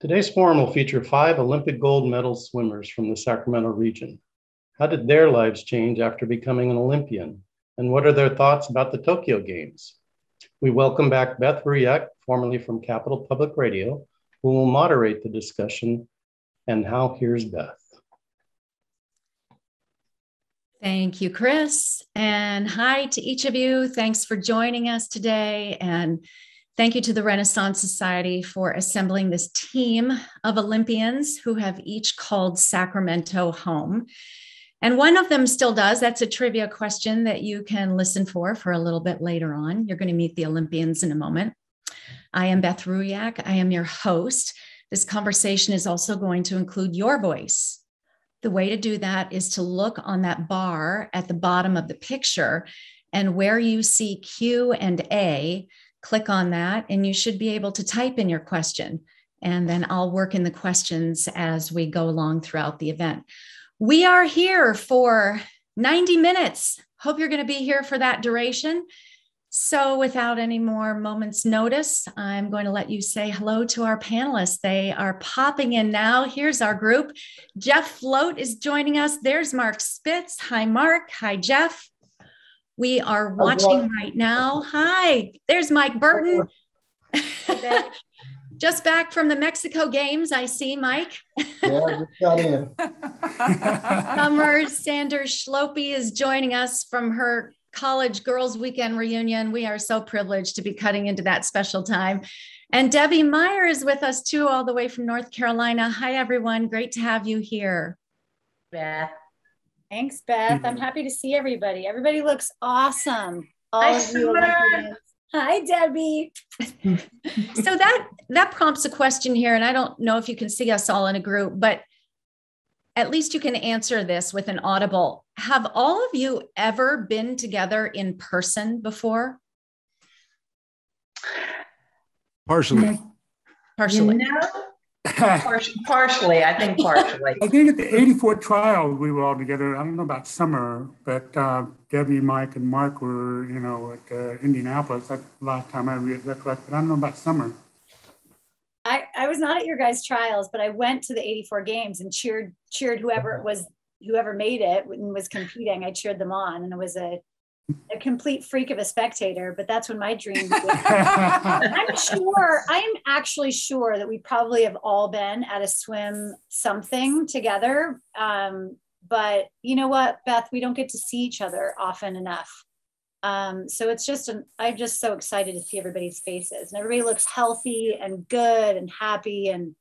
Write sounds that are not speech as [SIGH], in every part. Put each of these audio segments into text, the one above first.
Today's forum will feature five Olympic gold medal swimmers from the Sacramento region. How did their lives change after becoming an Olympian? And what are their thoughts about the Tokyo Games? We welcome back Beth Ruyak, formerly from Capital Public Radio, who will moderate the discussion. And how here's Beth. Thank you, Chris. And hi to each of you. Thanks for joining us today. And Thank you to the Renaissance Society for assembling this team of Olympians who have each called Sacramento home. And one of them still does. That's a trivia question that you can listen for for a little bit later on. You're going to meet the Olympians in a moment. I am Beth Ruyak. I am your host. This conversation is also going to include your voice. The way to do that is to look on that bar at the bottom of the picture and where you see Q and A, click on that and you should be able to type in your question. And then I'll work in the questions as we go along throughout the event. We are here for 90 minutes. Hope you're going to be here for that duration. So, without any more moments' notice, I'm going to let you say hello to our panelists. They are popping in now. Here's our group. Jeff Float is joining us. There's Mark Spitz. Hi, Mark. Hi, Jeff. We are oh, watching right now. Hi, there's Mike Burton. Oh, [LAUGHS] just back from the Mexico Games, I see Mike. Yeah, just got in. [LAUGHS] [LAUGHS] Summer Sanders Schlopy is joining us from her college girls weekend reunion. We are so privileged to be cutting into that special time. And Debbie Meyer is with us too, all the way from North Carolina. Hi, everyone. Great to have you here. Beth. Thanks, Beth. I'm mm-hmm. happy to see everybody. Everybody looks awesome. All Hi, of you. Hi, Debbie. [LAUGHS] so that that prompts a question here, and I don't know if you can see us all in a group, but at least you can answer this with an audible. Have all of you ever been together in person before? Partially. Partially. No, partially, I think partially. I think at the 84 trial, we were all together. I don't know about summer, but uh, Debbie, Mike, and Mark were, you know, at uh, Indianapolis. That's the last time I recollect, but I don't know about summer. I, I was not at your guys' trials, but I went to the 84 games and cheered cheered whoever it was whoever made it and was competing. I cheered them on, and it was a a complete freak of a spectator, but that's when my dream. [LAUGHS] I'm sure, I am actually sure that we probably have all been at a swim something together. Um, but you know what, Beth, we don't get to see each other often enough. Um, so it's just, an, I'm just so excited to see everybody's faces and everybody looks healthy and good and happy. And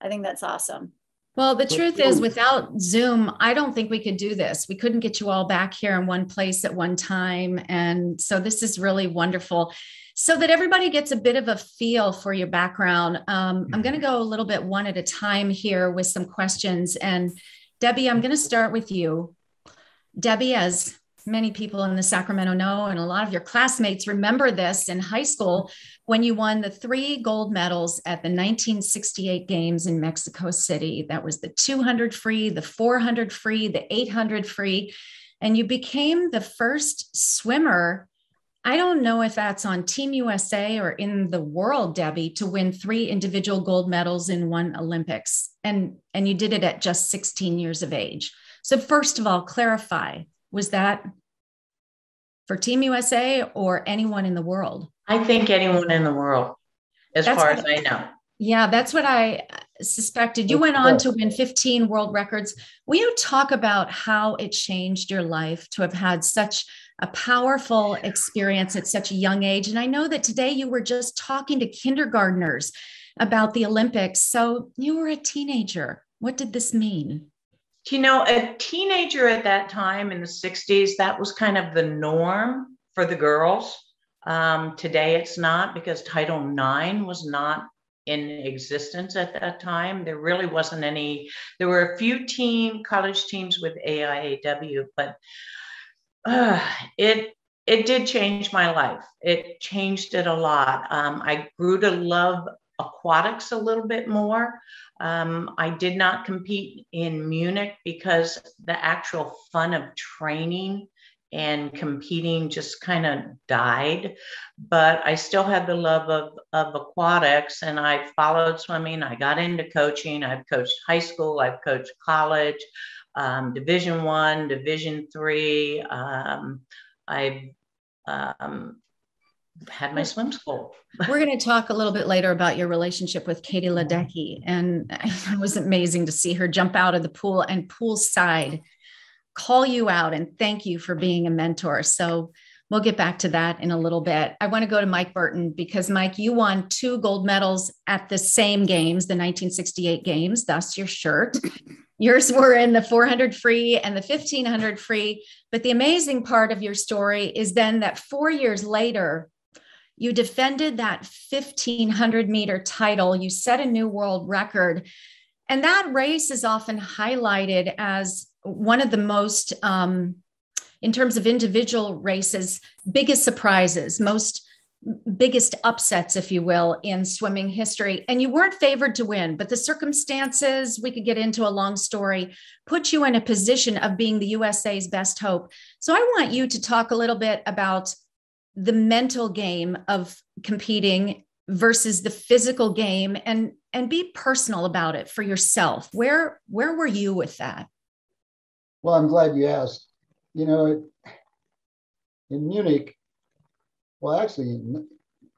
I think that's awesome. Well, the truth is, without Zoom, I don't think we could do this. We couldn't get you all back here in one place at one time. And so this is really wonderful. So that everybody gets a bit of a feel for your background, um, I'm going to go a little bit one at a time here with some questions. And Debbie, I'm going to start with you. Debbie, as many people in the Sacramento know, and a lot of your classmates remember this in high school when you won the three gold medals at the 1968 games in Mexico City. That was the 200 free, the 400 free, the 800 free. And you became the first swimmer. I don't know if that's on Team USA or in the world, Debbie, to win three individual gold medals in one Olympics. And, and you did it at just 16 years of age. So, first of all, clarify was that for Team USA or anyone in the world? I think anyone in the world, as that's far as I know. Yeah, that's what I suspected. You went on to win 15 world records. Will you talk about how it changed your life to have had such a powerful experience at such a young age? And I know that today you were just talking to kindergartners about the Olympics. So you were a teenager. What did this mean? You know, a teenager at that time in the 60s, that was kind of the norm for the girls. Um, today it's not because Title IX was not in existence at that time. There really wasn't any, there were a few team, college teams with AIAW, but uh, it, it did change my life. It changed it a lot. Um, I grew to love aquatics a little bit more. Um, I did not compete in Munich because the actual fun of training and competing just kind of died. But I still had the love of, of aquatics and I followed swimming. I got into coaching. I've coached high school, I've coached college, um, Division One, Division Three. Um, I've um, had my swim school. We're going to talk a little bit later about your relationship with Katie Ledecky. And [LAUGHS] it was amazing to see her jump out of the pool and poolside call you out and thank you for being a mentor. So we'll get back to that in a little bit. I want to go to Mike Burton because, Mike, you won two gold medals at the same games, the 1968 games, thus your shirt. Yours were in the 400 free and the 1500 free. But the amazing part of your story is then that four years later, you defended that 1500 meter title. You set a new world record. And that race is often highlighted as one of the most, um, in terms of individual races, biggest surprises, most biggest upsets, if you will, in swimming history. And you weren't favored to win, but the circumstances, we could get into a long story, put you in a position of being the USA's best hope. So I want you to talk a little bit about the mental game of competing versus the physical game and and be personal about it for yourself. Where where were you with that? Well i'm glad you asked. You know in munich well actually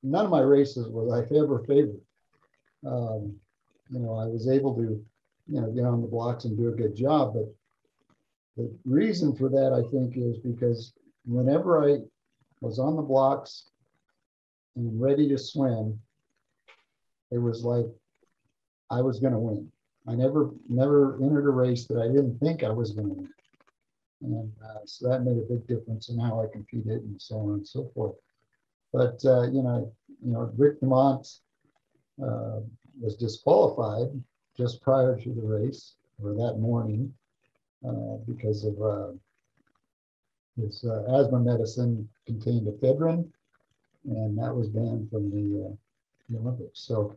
none of my races was i ever favored. Um, you know i was able to you know get on the blocks and do a good job but the reason for that i think is because whenever i was on the blocks and ready to swim, it was like I was going to win. I never never entered a race that I didn't think I was going to win, and uh, so that made a big difference in how I competed and so on and so forth. But uh, you know, you know, Rick DeMont uh, was disqualified just prior to the race or that morning uh, because of uh, his uh, asthma medicine contained ephedrine, and that was banned from the, uh, the Olympics. So,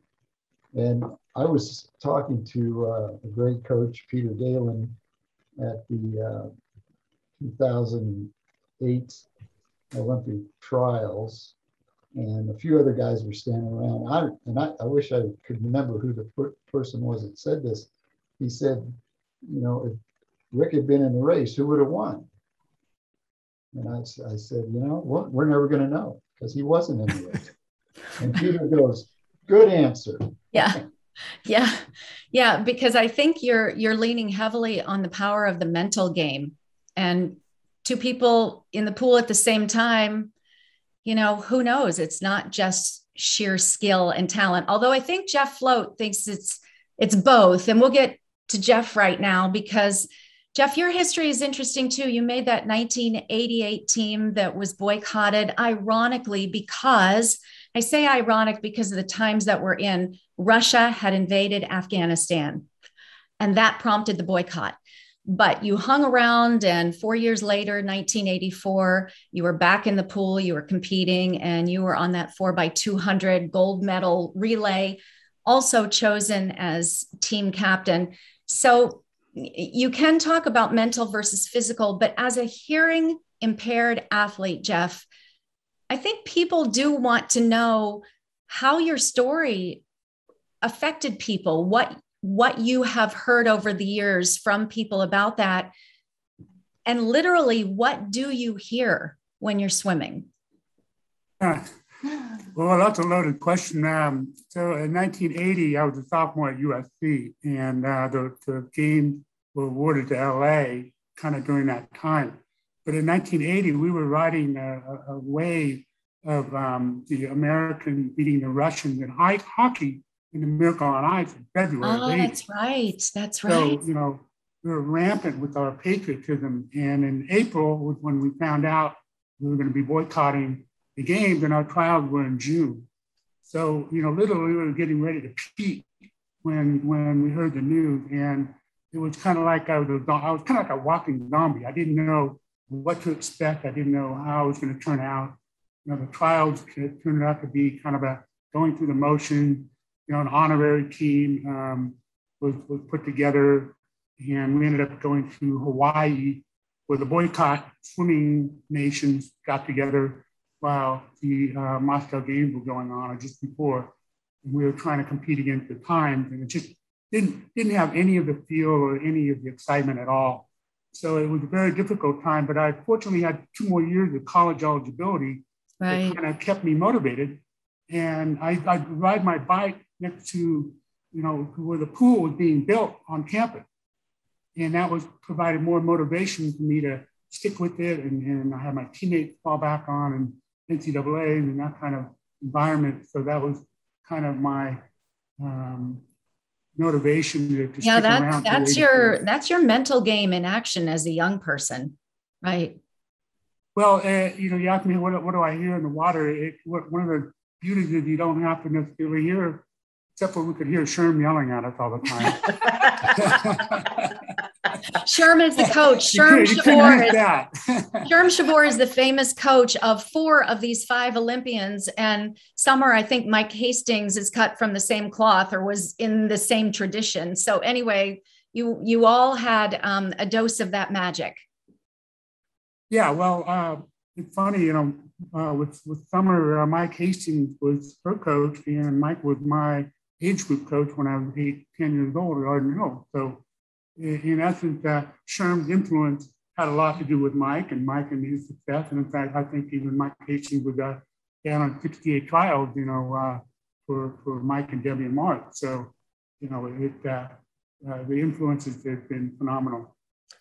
and I was talking to uh, a great coach, Peter Daland, at the uh, 2008 Olympic trials, and a few other guys were standing around. I, and I, I wish I could remember who the per- person was that said this. He said, you know, if Rick had been in the race, who would have won? And I, I said, you know, we're, never going to know because he wasn't in the race. and Peter goes, good answer. Yeah. Yeah. Yeah. Because I think you're you're leaning heavily on the power of the mental game. And two people in the pool at the same time, you know, who knows? It's not just sheer skill and talent. Although I think Jeff Float thinks it's it's both. And we'll get to Jeff right now because Jeff, your history is interesting too. You made that 1988 team that was boycotted, ironically, because I say ironic because of the times that we're in. Russia had invaded Afghanistan, and that prompted the boycott. But you hung around, and four years later, 1984, you were back in the pool, you were competing, and you were on that four by 200 gold medal relay, also chosen as team captain. So you can talk about mental versus physical, but as a hearing impaired athlete, Jeff, I think people do want to know how your story affected people, what what you have heard over the years from people about that. And literally, what do you hear when you're swimming? Uh, well, that's a loaded question. Um, so in 1980, I was a sophomore at USC, and uh, the, the game were awarded to LA kind of during that time. But in 1980, we were riding a, a wave of um, the American beating the Russians in ice hockey in the Miracle on Ice in February. Oh, that's right. That's right. So, you know, we were rampant with our patriotism. And in April was when we found out we were going to be boycotting the games, and our trials were in June. So, you know, literally we were getting ready to peak when when we heard the news. And it was kind of like I was, I was kind of like a walking zombie. I didn't know what to expect. I didn't know how it was going to turn out. You know, the trials turned out to be kind of a going through the motion. You know, an honorary team um, was, was put together, and we ended up going to Hawaii where the boycott swimming nations got together while the uh, Moscow Games were going on or just before. We were trying to compete against the times, and it just didn't, didn't have any of the feel or any of the excitement at all. So it was a very difficult time, but I fortunately had two more years of college eligibility right. that kind of kept me motivated. And I, I'd ride my bike next to, you know, where the pool was being built on campus. And that was provided more motivation for me to stick with it. And, and I had my teammates fall back on and NCAA and that kind of environment. So that was kind of my um, motivation to, to yeah that, that's your that's your mental game in action as a young person right? Well uh, you know you ask me what, what do i hear in the water? It, what, one of the beauties is you don't have to necessarily hear except for we could hear sherm yelling at us all the time [LAUGHS] [LAUGHS] Sherm is the coach. [LAUGHS] Sherm Chavoor is, [LAUGHS] Sherm Chavoor is the famous coach of four of these five Olympians. And Summer, I think Mike Hastings is cut from the same cloth or was in the same tradition. So anyway, you you all had um, a dose of that magic. Yeah, well, uh, it's funny, you know, uh, with with Summer, uh, Mike Hastings was her coach, and Mike was my age group coach when I was eight, 10 years old at Arden Hill. So in essence, Sherm's influence had a lot to do with Mike and Mike and his success. And in fact, I think even Mike Hastings was uh, down on 68 trials, you know, uh, for, for Mike and Debbie and Mark. So, you know, it, uh, uh, the influences have been phenomenal.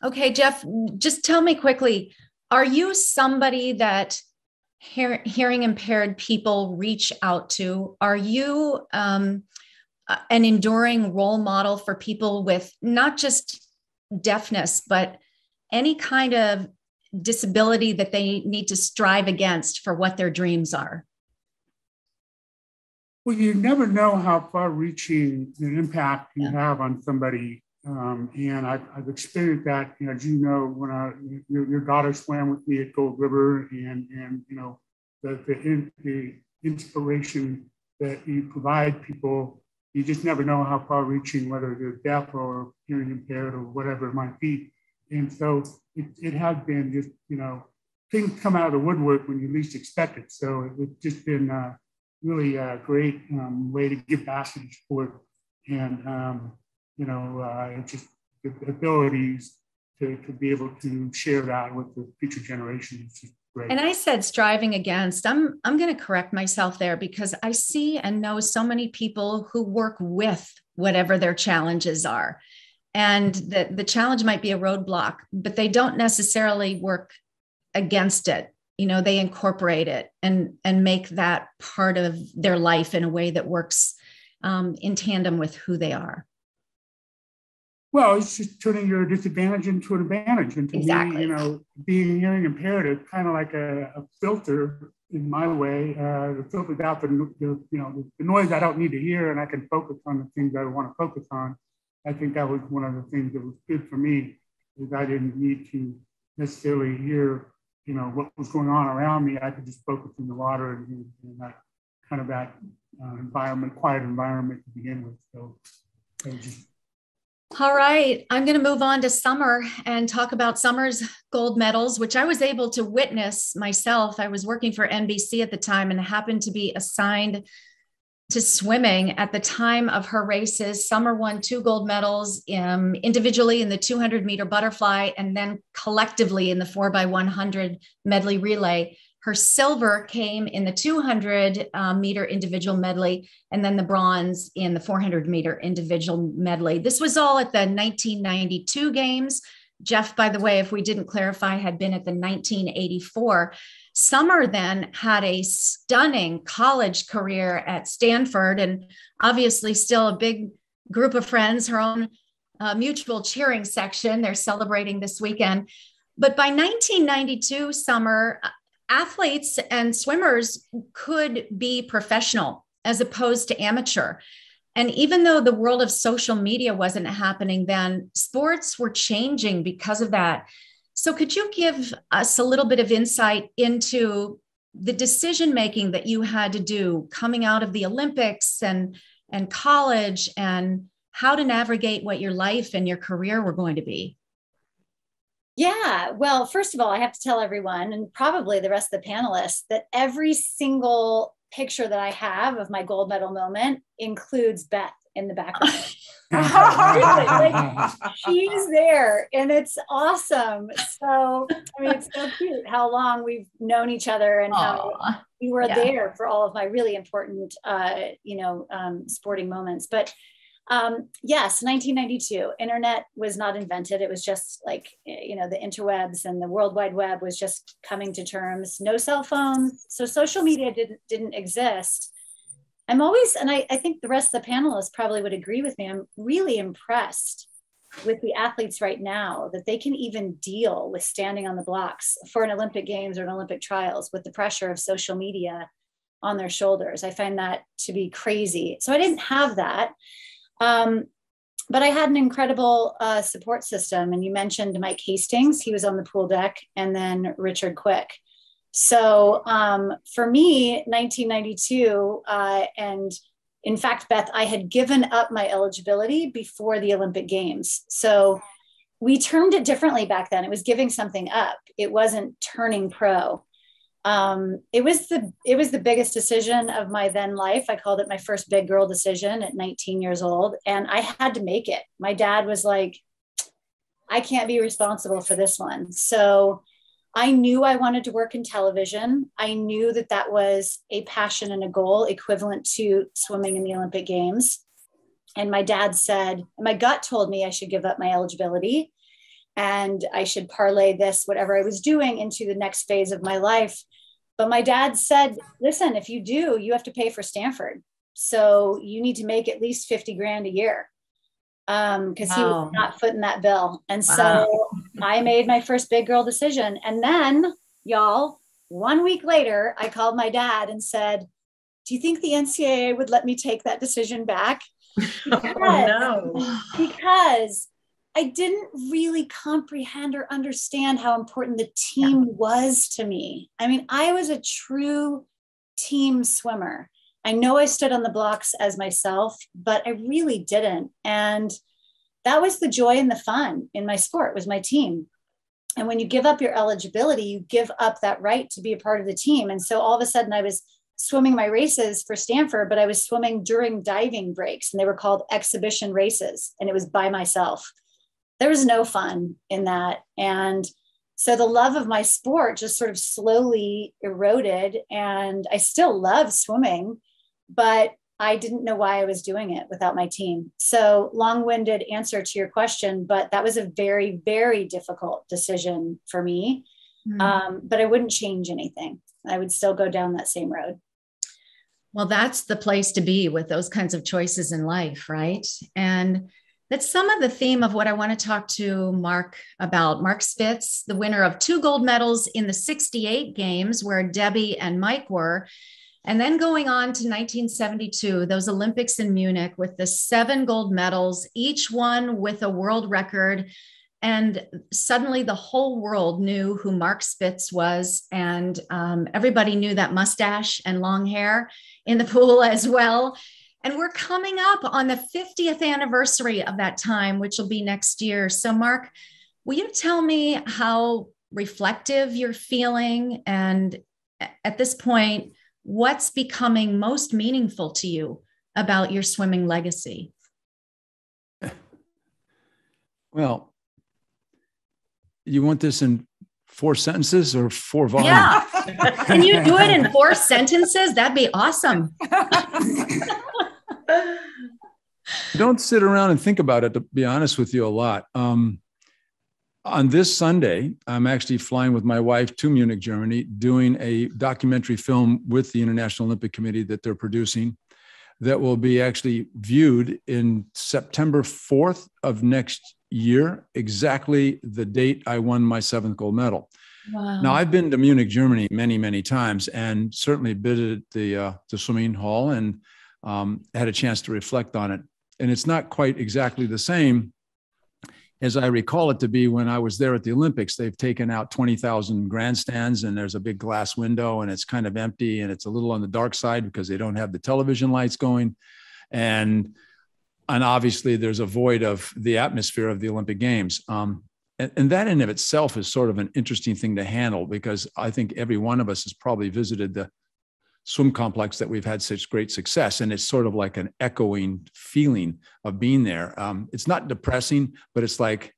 Okay, Jeff, just tell me quickly, are you somebody that hear, hearing impaired people reach out to? Are you um, an enduring role model for people with not just deafness, but any kind of disability that they need to strive against for what their dreams are? Well, you never know how far reaching an impact you yeah. have on somebody. Um, and I've, I've, experienced that, you know, as you know, when I, your, your, daughter swam with me at Gold River and, and you know, the, the, the inspiration that you provide people you just never know how far reaching, whether they're deaf or hearing impaired or whatever it might be. And so it, it has been just, you know, things come out of the woodwork when you least expect it. So it, it's just been uh, really a great um, way to give back to the sport. And, um, you know, uh, just the abilities to, to be able to share that with the future generations And I said striving against. I'm I'm going to correct myself there because I see and know so many people who work with whatever their challenges are. And the, the challenge might be a roadblock, but they don't necessarily work against it. You know, they incorporate it and and make that part of their life in a way that works um, in tandem with who they are. Well, it's just turning your disadvantage into an advantage. And to exactly. me, you know, being hearing impaired is kind of like a, a, filter in my way. Uh, it filters out the, the you know the, noise I don't need to hear, and I can focus on the things I want to focus on. I think that was one of the things that was good for me is I didn't need to necessarily hear, you know, what was going on around me. I could just focus in the water and, and that kind of that uh, environment, quiet environment to begin with. So was just all right, I'm going to move on to summer and talk about summer's gold medals, which I was able to witness myself. I was working for NBC at the time and happened to be assigned to swimming at the time of her races. Summer won two gold medals um, individually in the 200 meter butterfly and then collectively in the 4 by 100 medley relay. Her silver came in the 200 um, meter individual medley and then the bronze in the 400 meter individual medley. This was all at the 1992 games. Jeff, by the way, if we didn't clarify, had been at the 1984. Summer then had a stunning college career at Stanford and obviously still a big group of friends, her own uh, mutual cheering section. They're celebrating this weekend. But by 1992, Summer athletes and swimmers could be professional as opposed to amateur. And even though the world of social media wasn't happening then, sports were changing because of that. So, could you give us a little bit of insight into the decision making that you had to do coming out of the Olympics and, and college and how to navigate what your life and your career were going to be? Yeah, well, first of all, I have to tell everyone and probably the rest of the panelists that every single picture that I have of my gold medal moment includes Beth in the background. [LAUGHS] like, she's there and it's awesome. So, I mean, it's so cute how long we've known each other and how Aww. we were yeah. there for all of my really important, uh, you know, um, sporting moments. But um, yes, 1992, internet was not invented. It was just like, you know, the interwebs and the World Wide Web was just coming to terms. No cell phone. So social media didn't, didn't exist. I'm always, and I, I think the rest of the panelists probably would agree with me, I'm really impressed with the athletes right now that they can even deal with standing on the blocks for an Olympic Games or an Olympic trials with the pressure of social media on their shoulders. I find that to be crazy. So I didn't have that. Um, but I had an incredible uh, support system. And you mentioned Mike Hastings, he was on the pool deck, and then Richard Quick. So um, for me, 1992, uh, and in fact, Beth, I had given up my eligibility before the Olympic Games. So we termed it differently back then. It was giving something up. It wasn't turning pro. Um, it was the it was the biggest decision of my then life. I called it my first big girl decision at 19 years old, and I had to make it. My dad was like, "I can't be responsible for this one." So I knew I wanted to work in television. I knew that that was a passion and a goal equivalent to swimming in the Olympic Games. And my dad said, my gut told me I should give up my eligibility and I should parlay this, whatever I was doing, into the next phase of my life. But my dad said, listen, if you do, you have to pay for Stanford. So you need to make at least 50 grand a year um because wow. he was not footing that bill and wow. so i made my first big girl decision and then y'all one week later i called my dad and said do you think the ncaa would let me take that decision back because, [LAUGHS] oh, no. because i didn't really comprehend or understand how important the team yeah. was to me i mean i was a true team swimmer I know I stood on the blocks as myself, but I really didn't. And that was the joy and the fun in my sport was my team. And when you give up your eligibility, you give up that right to be a part of the team. And so all of a sudden I was swimming my races for Stanford, but I was swimming during diving breaks and they were called exhibition races and it was by myself. There was no fun in that. And so the love of my sport just sort of slowly eroded and I still love swimming but I didn't know why I was doing it without my team. So, long winded answer to your question, but that was a very, very difficult decision for me. Mm. Um, but I wouldn't change anything. I would still go down that same road. Well, that's the place to be with those kinds of choices in life, right? And that's some of the theme of what I want to talk to Mark about. Mark Spitz, the winner of two gold medals in the 68 games, where Debbie and Mike were. And then going on to 1972, those Olympics in Munich with the seven gold medals, each one with a world record. And suddenly the whole world knew who Mark Spitz was. And um, everybody knew that mustache and long hair in the [LAUGHS] pool as well. And we're coming up on the 50th anniversary of that time, which will be next year. So, Mark, will you tell me how reflective you're feeling? And at this point, what's becoming most meaningful to you about your swimming legacy? [LAUGHS] Well, you want this in four sentences or four volumes? Yeah. Can you do it in four sentences? That'd be awesome. [LAUGHS] Don't sit around and think about it, to be honest with you, a lot. Um, on this Sunday, I'm actually flying with my wife to Munich, Germany, doing a documentary film with the International Olympic Committee that they're producing that will be actually viewed in September 4th of next year, exactly the date I won my seventh gold medal. Wow. Now, I've been to Munich, Germany many, many times and certainly visited the, uh, the swimming hall and um, had a chance to reflect on it. And it's not quite exactly the same as I recall it to be when I was there at the Olympics, they've taken out 20,000 grandstands and there's a big glass window and it's kind of empty and it's a little on the dark side because they don't have the television lights going. And and obviously there's a void of the atmosphere of the Olympic Games. Um, and, and that in of itself is sort of an interesting thing to handle because I think every one of us has probably visited the swim complex that we've had such great success. And it's sort of like an echoing feeling of being there. Um, it's not depressing, but it's like,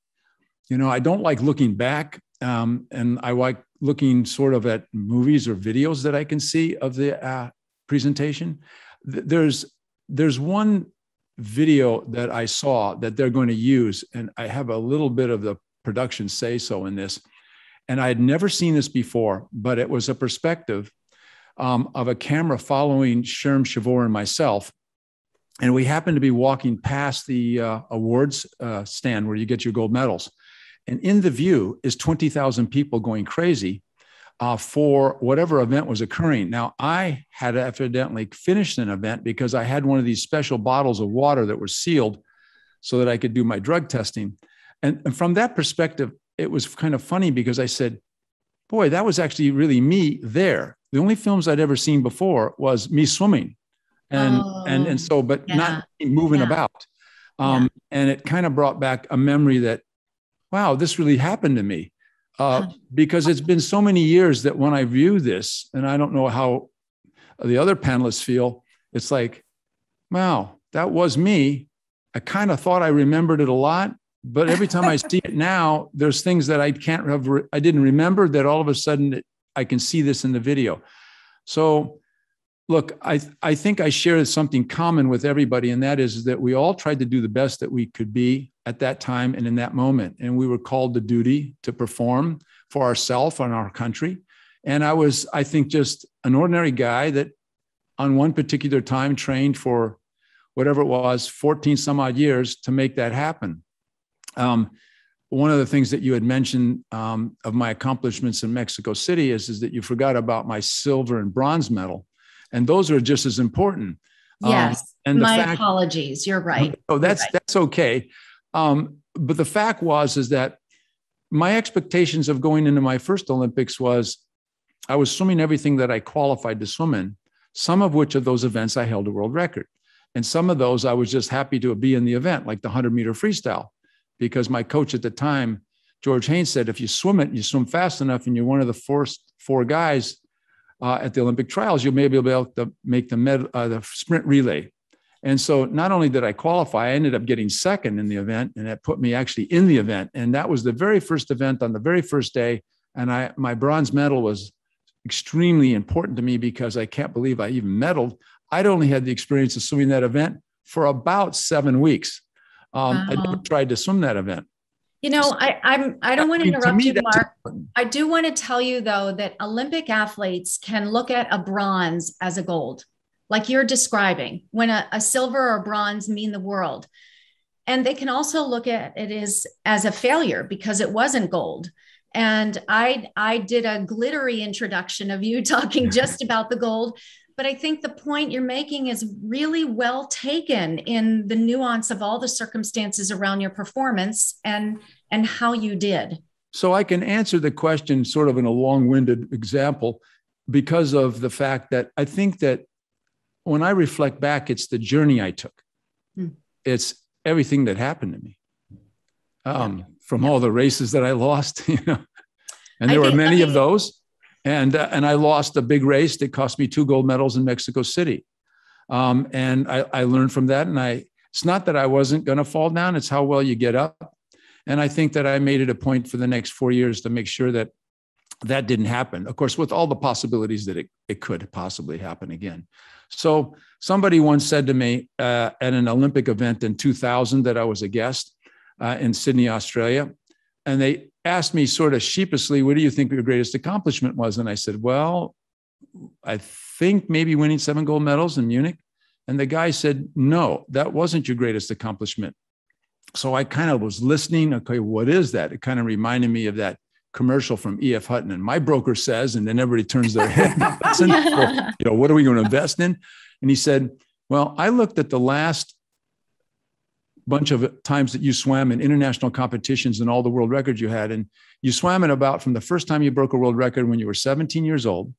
you know, I don't like looking back. Um, and I like looking sort of at movies or videos that I can see of the uh, presentation. There's there's one video that I saw that they're going to use, and I have a little bit of the production say so in this. And I had never seen this before, but it was a perspective um, of a camera following Sherm Chavoor and myself. And we happened to be walking past the uh, awards uh, stand where you get your gold medals. And in the view is 20,000 people going crazy uh, for whatever event was occurring. Now, I had evidently finished an event because I had one of these special bottles of water that were sealed so that I could do my drug testing. And, and from that perspective, it was kind of funny because I said, boy, that was actually really me there. The only films I'd ever seen before was me swimming. And, oh, and, and so, but yeah. not moving yeah. about. Um, yeah. And it kind of brought back a memory that, wow, this really happened to me uh, because it's been so many years that when I view this, and I don't know how the other panelists feel, it's like, wow, that was me. I kind of thought I remembered it a lot, but every time I [LAUGHS] see it now, there's things that I can't have, I didn't remember that all of a sudden I can see this in the video. So, look, I, I think I share something common with everybody, and that is that we all tried to do the best that we could be at that time and in that moment. And we were called to duty to perform for ourselves and our country. And I was, I think, just an ordinary guy that on one particular time trained for whatever it was, 14 some odd years to make that happen. Um, one of the things that you had mentioned um, of my accomplishments in Mexico City is, is that you forgot about my silver and bronze medal. And those are just as important. Um, yes. Um, and my fact, apologies. You're right. Oh, that's right. that's okay. Um, but the fact was is that my expectations of going into my first Olympics was I was swimming everything that I qualified to swim in. Some of which of those events I held a world record, and some of those I was just happy to be in the event, like the 100 meter freestyle, because my coach at the time, George Haines, said if you swim it, you swim fast enough, and you're one of the first four guys uh, at the Olympic trials, you'll maybe be able to make the med, uh, the sprint relay. And so not only did I qualify, I ended up getting second in the event, and that put me actually in the event. And that was the very first event on the very first day. And I my bronze medal was extremely important to me because I can't believe I even medaled. I'd only had the experience of swimming that event for about seven weeks. Um, wow. I never tried to swim that event. You know, I, I'm I don't want to interrupt you, Mark. I do want to tell you though that Olympic athletes can look at a bronze as a gold like you're describing, when a, a silver or bronze mean the world. And they can also look at it as, as a failure because it wasn't gold. And I, I did a glittery introduction of you [LAUGHS] talking [LAUGHS] just about the gold. But I think the point you're making is really well taken in the nuance of all the circumstances around your performance and, and how you did. So I can answer the question sort of in a long winded example because of the fact that I think that when I reflect back, it's the journey I took. Hmm. It's everything that happened to me. Um, yeah. From yeah. all the races that I lost, [LAUGHS] you know, and there I were many I mean, of those. And, uh, and I lost a big race that cost me two gold medals in Mexico City. Um, and I, I learned from that. And I, it's not that I wasn't going to fall down, it's how well you get up. And I think that I made it a point for the next four years to make sure that that didn't happen. Of course, with all the possibilities that it, it could possibly happen again. So somebody once said to me uh, at an Olympic event in 2000 that I was a guest uh, in Sydney, Australia, and they asked me sort of sheepishly, "What do you think your greatest accomplishment was?" And I said, "Well, I think maybe winning seven gold medals in Munich." And the guy said, "No, that wasn't your greatest accomplishment." So I kind of was listening. Okay, what is that? It kind of reminded me of that commercial from E.F. Hutton, and my broker says, and then everybody turns their head. [LAUGHS] well, you know, what are we going to invest in? And he said, well, I looked at the last bunch of times that you swam in international competitions and all the world records you had, and you swam in about from the first time you broke a world record when you were 17 years old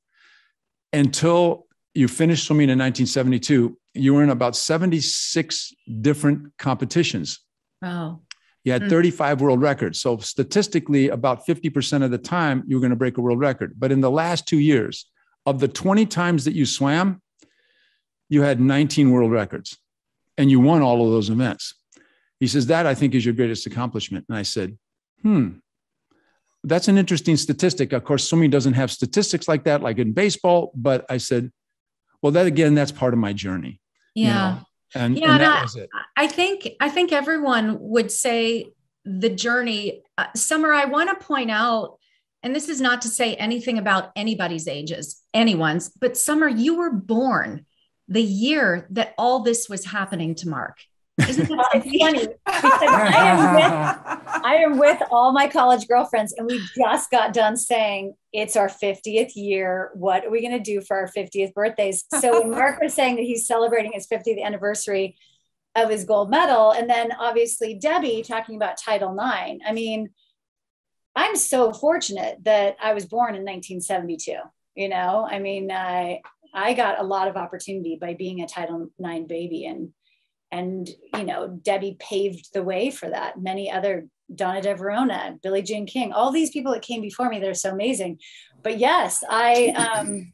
until you finished swimming in 1972. You were in about 76 different competitions. Wow You had Mm. 35 world records. So statistically, about 50% of the time, you were going to break a world record. But in the last two years, of the 20 times that you swam, you had 19 world records and you won all of those events. He says, That I think is your greatest accomplishment. And I said, Hmm, that's an interesting statistic. Of course, swimming doesn't have statistics like that, like in baseball. But I said, Well, that again, that's part of my journey. you Yeah. know? And, Yeah, and that and was it. I think I think everyone would say the journey. Uh, Summer, I want to point out, and this is not to say anything about anybody's ages, anyone's, but Summer, you were born the year that all this was happening to Mark. Isn't that funny [LAUGHS] I am with [LAUGHS] I am with all my college girlfriends, and we just got done saying it's our 50th year. What are we going to do for our 50th birthdays? So when Mark was saying that he's celebrating his 50th anniversary of his gold medal, and then obviously Debbie talking about Title IX. I mean, I'm so fortunate that I was born in 1972. You know, I mean, I I got a lot of opportunity by being a Title IX baby, and and you know debbie paved the way for that. Many other donna de Varona billie jean king all these people that came before me that are so amazing. But yes i um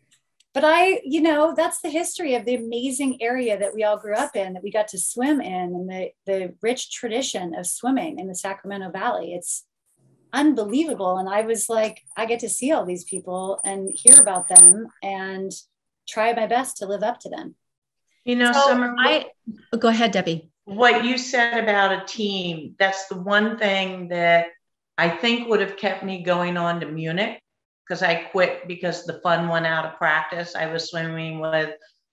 but i you know that's the history of the amazing area that we all grew up in that we got to swim in and the the rich tradition of swimming in the sacramento valley. It's unbelievable. And i was like i get to see all these people and hear about them and try my best to live up to them You know, So Summer, I oh, go ahead, Debbie. what you said about a team, that's the one thing that I think would have kept me going on to Munich because I quit because the fun went out of practice. I was swimming with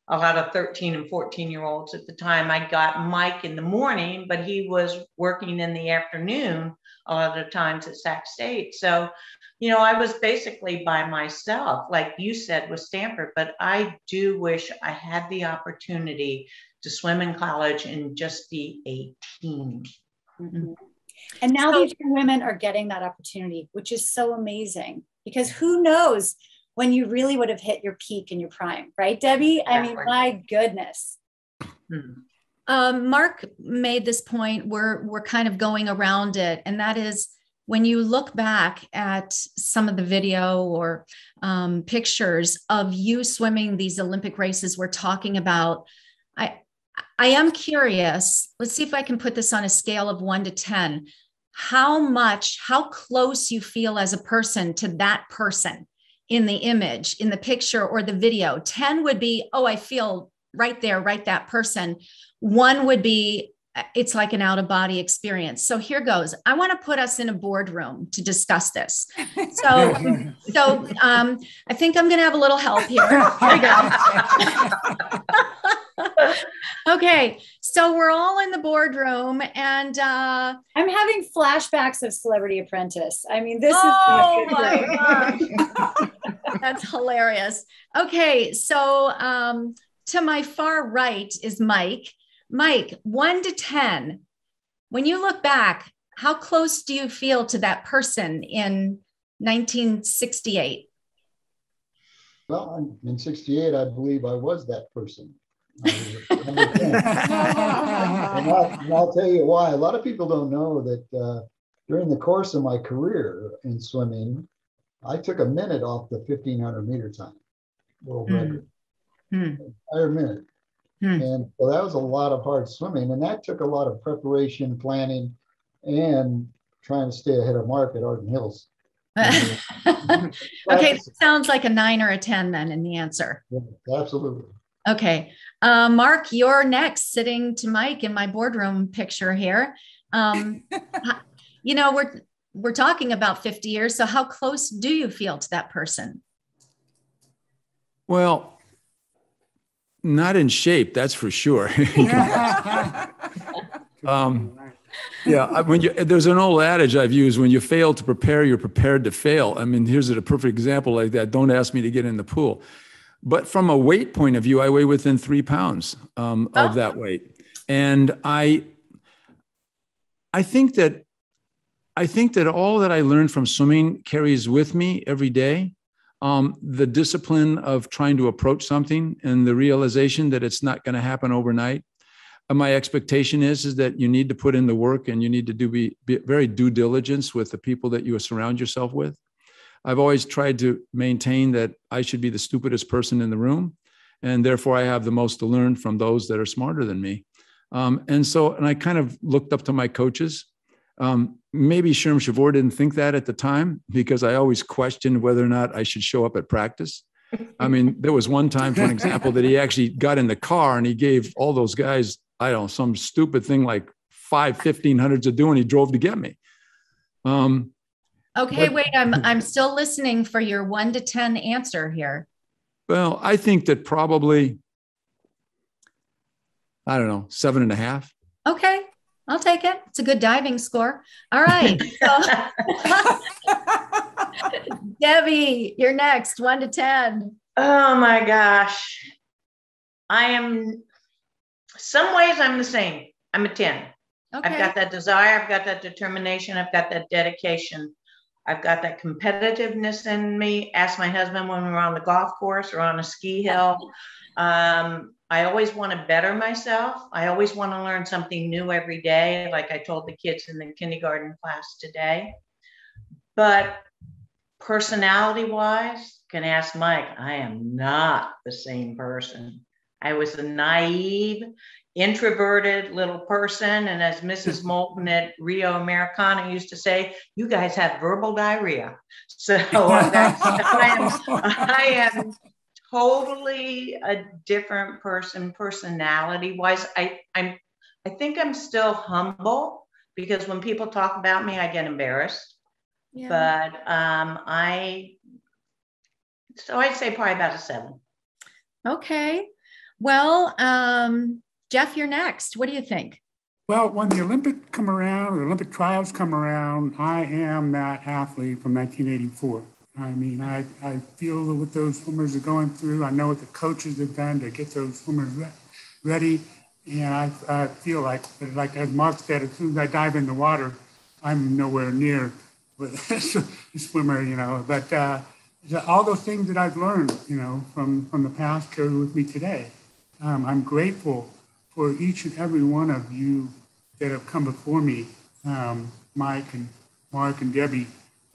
a lot of 13 and 14 year olds at the time. I got Mike in the morning, but he was working in the afternoon a lot of times at Sac State. So, you know, I was basically by myself, like you said with Stanford, but I do wish I had the opportunity to swim in college and just be 18. Mm-hmm. And now So- these women are getting that opportunity, which is so amazing because who knows when you really would have hit your peak in your prime, right, Debbie? I mean, my goodness. Hmm. Um, Mark made this point. We're we're kind of going around it, and that is when you look back at some of the video or um, pictures of you swimming these Olympic races we're talking about. I I am curious. Let's see if I can put this on a scale of one to ten. How much, how close you feel as a person to that person in the image, in the picture, or the video. Ten would be, oh, I feel right there, right that person. One would be it's like an out of body experience. So here goes. I want to put us in a boardroom to discuss this. So, [LAUGHS] so um, I think I'm going to have a little help here. [LAUGHS] Here we go. [LAUGHS] okay, so we're all in the boardroom, and uh, I'm having flashbacks of Celebrity Apprentice. I mean, this oh is my gosh, that's hilarious. Okay, so um, to my far right is Mike. Mike, one to 10, when you look back, how close do you feel to that person in 1968? Well, in 68, I believe I was that person. Was [LAUGHS] and, I'll, and I'll tell you why. A lot of people don't know that uh, during the course of my career in swimming, I took a minute off the 1500 meter time, world Hmm. record, Hmm. entire minute. Hmm. And so that was a lot of hard swimming, and that took a lot of preparation, planning, and trying to stay ahead of Mark at Arden Hills. [LAUGHS] okay, that sounds like a nine or a 10 then in the answer. Yeah, absolutely. Okay. Uh, Mark, you're next, sitting to Mike in my boardroom picture here. Um, [LAUGHS] you know, we're we're talking about 50 years. So how close do you feel to that person? Well, not in shape, that's for sure. [LAUGHS] [LAUGHS] um, yeah, I- when you there's an old adage I've used: when you fail to prepare, you're prepared to fail. I mean, here's a perfect example like that. Don't ask me to get in the pool. But from a weight point of view, I weigh within three pounds um, of Oh. that weight, and I, I think that, I think that all that I learned from swimming carries with me every day. Um, the discipline of trying to approach something and the realization that it's not going to happen overnight. my expectation is is that you need to put in the work and you need to do be, be very due diligence with the people that you surround yourself with. I've always tried to maintain that I should be the stupidest person in the room, and therefore I have the most to learn from those that are smarter than me. Um, and so, and I kind of looked up to my coaches. Um, maybe Sherm Chavoor didn't think that at the time because I always questioned whether or not I should show up at practice. I mean, there was one time, for an example, that he actually got in the car and he gave all those guys, I don't know, some stupid thing like five, 1500s to do, and he drove to get me. Um, okay, but, wait, I'm, I'm still listening for your one to 10 answer here. Well, I think that probably, I don't know, seven and a half. Okay, I'll take it. It's a good diving score. All right. So, [LAUGHS] Debbie, you're next, one to 10. Oh my gosh. I am, some ways I'm the same. I'm a 10. Okay. I've got that desire, I've got that determination, I've got that dedication. I've got that competitiveness in me. Ask my husband when we're on the golf course or on a ski hill. Um, I always want to better myself. I always want to learn something new every day, like I told the kids in the kindergarten class today. But personality wise, can ask Mike, I am not the same person. I was a naive, introverted little person. And as Mrs. [LAUGHS] Moulton at Rio Americano used to say, you guys have verbal diarrhea. So [LAUGHS] [LAUGHS] I, am, I am totally a different person personality wise. I, I'm, I think I'm still humble because when people talk about me, I get embarrassed. Yeah. But um, I, so I'd say probably about a seven. Okay. Well, um, Jeff, you're next. What do you think? Well, when the Olympic come around, the Olympic trials come around, I am that athlete from 1984. I mean, I, I feel what those swimmers are going through. I know what the coaches have done to get those swimmers re- ready. And I, I feel like, like as Mark said, as soon as I dive in the water, I'm nowhere near with [LAUGHS] a swimmer, you know. But uh, all those things that I've learned, you know, from, from the past carry with me today. Um, I'm grateful for each and every one of you that have come before me, um, Mike and Mark and Debbie.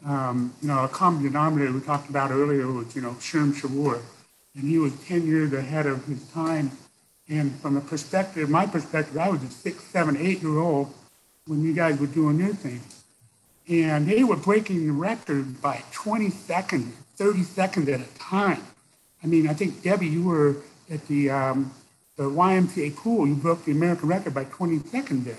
Um, you know, a common denominator we talked about earlier was, you know, Sherm Chavoor, and he was 10 years ahead of his time. And from the perspective, my perspective, I was a six, seven, eight year old when you guys were doing your thing and they were breaking the record by 20 seconds, 30 seconds at a time. I mean, I think Debbie, you were at the um, the YMCA pool. You broke the American record by 20 seconds there.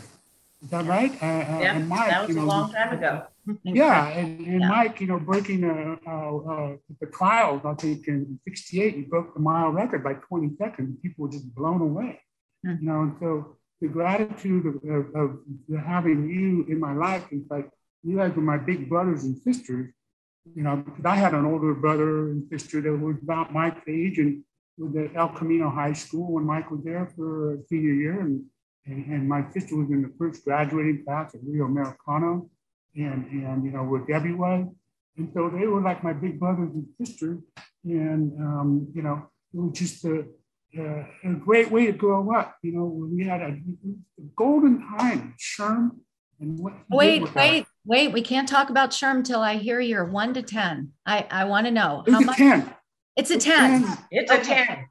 Is that right? Uh, uh yeah, and Mike, that was you know, a long time ago. Yeah, and, and yeah. Mike, you know, breaking uh, uh, uh, the trials, I think in 68, you broke the mile record by 20 seconds. People were just blown away. Mm-hmm. You know, and so the gratitude of, of, of having you in my life is like you guys were my big brothers and sisters, you know, because I had an older brother and sister that was about Mike's age and was at El Camino High School when Mike was there for a senior year. And, and, and my sister was in the first graduating class at Rio Americano and, and, you know, where Debbie was. And so they were like my big brothers and sisters. And, um, you know, it was just a, uh, a great way to grow up. You know, we had a, a golden time, Sherm. And what wait, wait, Wait, we can't talk about Sherm till I hear your one to 10. I, I want to know how it's much. A 10. It's a 10. It's a 10.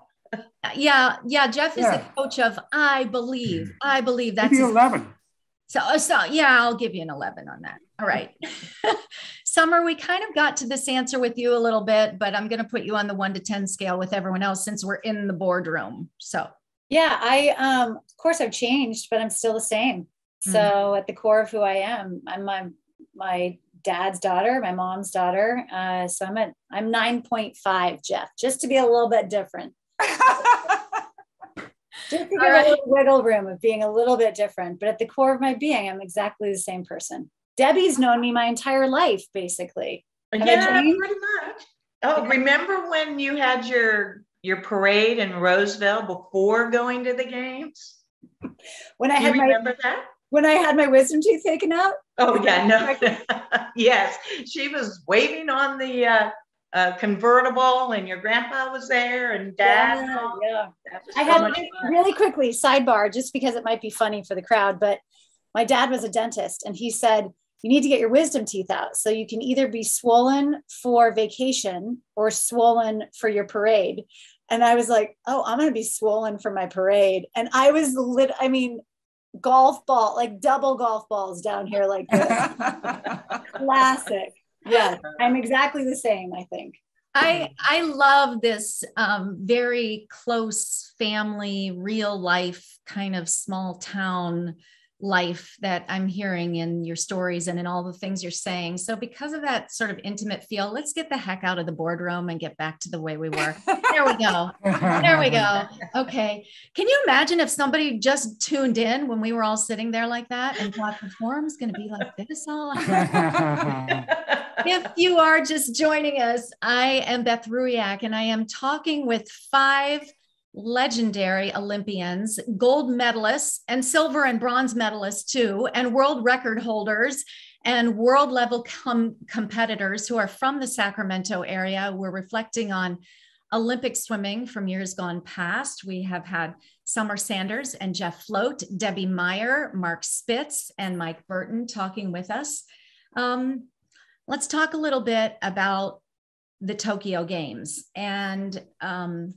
Yeah, yeah. Jeff is yeah. the coach of I believe. I believe that's Maybe 11. So, uh, so yeah, I'll give you an 11 on that. All right. [LAUGHS] Summer, we kind of got to this answer with you a little bit, but I'm going to put you on the one to 10 scale with everyone else since we're in the boardroom. So, yeah, I, um, of course, I've changed, but I'm still the same. So, mm-hmm. at the core of who I am, I'm, I'm my dad's daughter, my mom's daughter. Uh, so I'm at I'm 9.5, Jeff, just to be a little bit different. [LAUGHS] just to give right. a little wiggle room of being a little bit different. But at the core of my being, I'm exactly the same person. Debbie's known me my entire life, basically. Have yeah, pretty much. Oh, remember when you had your your parade in Roseville before going to the games? When I had remember my, that? when I had my wisdom teeth taken out. Oh yeah, no, [LAUGHS] [LAUGHS] yes, she was waving on the uh, a convertible and your grandpa was there and dad. Yeah, yeah. I so had really quickly sidebar just because it might be funny for the crowd, but my dad was a dentist and he said you need to get your wisdom teeth out so you can either be swollen for vacation or swollen for your parade. And I was like, oh, I'm going to be swollen for my parade. And I was lit. I mean, golf ball, like double golf balls down here, like this. [LAUGHS] classic. Yeah, [LAUGHS] I'm exactly the same, I think. I I love this um, very close family, real life kind of small town life that I'm hearing in your stories and in all the things you're saying. So because of that sort of intimate feel, let's get the heck out of the boardroom and get back to the way we were. there we go. There we go. Okay. Can you imagine if somebody just tuned in when we were all sitting there like that and thought the forum's going to be like this all? [LAUGHS] [LAUGHS] if you are just joining us, I am Beth Ruyak and I am talking with five legendary Olympians, gold medalists, and silver and bronze medalists too, and world record holders and world level com- competitors who are from the Sacramento area. We're reflecting on Olympic swimming from years gone past. We have had Summer Sanders and Jeff Float, Debbie Meyer, Mark Spitz, and Mike Burton talking with us. Um, let's talk a little bit about the Tokyo Games. And um,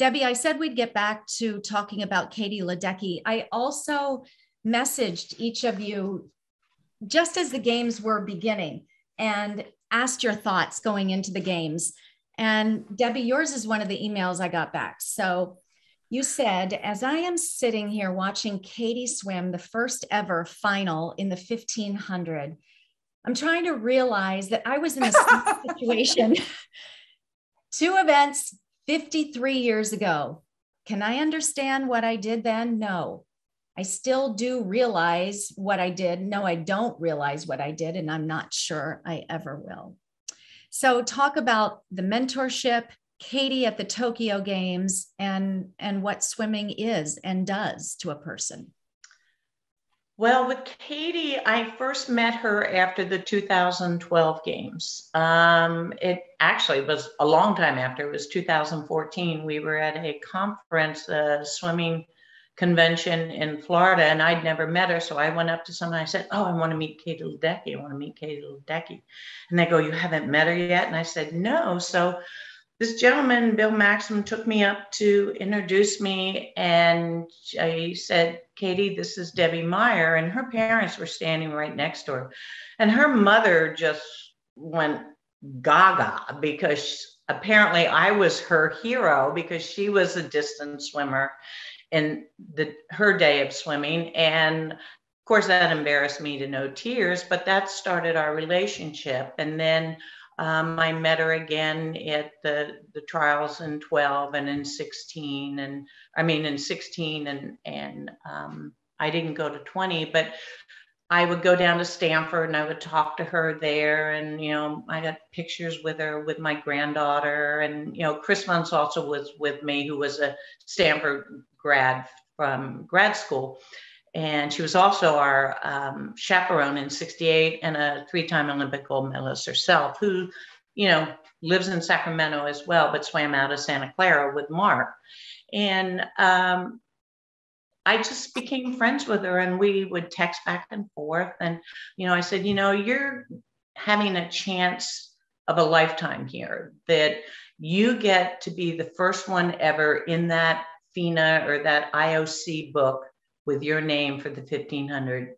Debbie, I said we'd get back to talking about Katie Ledecky. I also messaged each of you just as the games were beginning and asked your thoughts going into the games. And Debbie, yours is one of the emails I got back. So you said, as I am sitting here watching Katie swim the first ever final in the 1500, I'm trying to realize that I was in a [LAUGHS] situation, [LAUGHS] two events 53 years ago. Can I understand what I did then? No. I still do realize what I did. No, I don't realize what I did, and I'm not sure I ever will. So, talk about the mentorship, Katie at the Tokyo Games, and, and what swimming is and does to a person. Well, with Katie, I first met her after the 2012 games. Um, it actually was a long time after. It was 2014. We were at a conference, a swimming convention in Florida, and I'd never met her. So I went up to someone. I said, "Oh, I want to meet Katie Ledecky. I want to meet Katie Ledecky." And they go, "You haven't met her yet?" And I said, "No." So this gentleman, Bill Maxim, took me up to introduce me, and I said, Katie, this is Debbie Meyer. And her parents were standing right next to her. And her mother just went gaga because apparently I was her hero because she was a distance swimmer in the her day of swimming. And of course, that embarrassed me to no tears, but that started our relationship. And then um, I met her again at the, the trials in 12 and in 16 and I mean in 16 and and um, I didn't go to 20 but I would go down to Stanford and I would talk to her there and you know I got pictures with her with my granddaughter and you know Chris Muntz also was with me who was a Stanford grad from grad school and she was also our um, chaperone in 68 and a three-time Olympic gold medalist herself, who, you know, lives in Sacramento as well, but swam out of Santa Clara with Mark. And um, I just became friends with her and we would text back and forth. And, you know, I said, you know, you're having a chance of a lifetime here that you get to be the first one ever in that FINA or that IOC book with your name for the 1500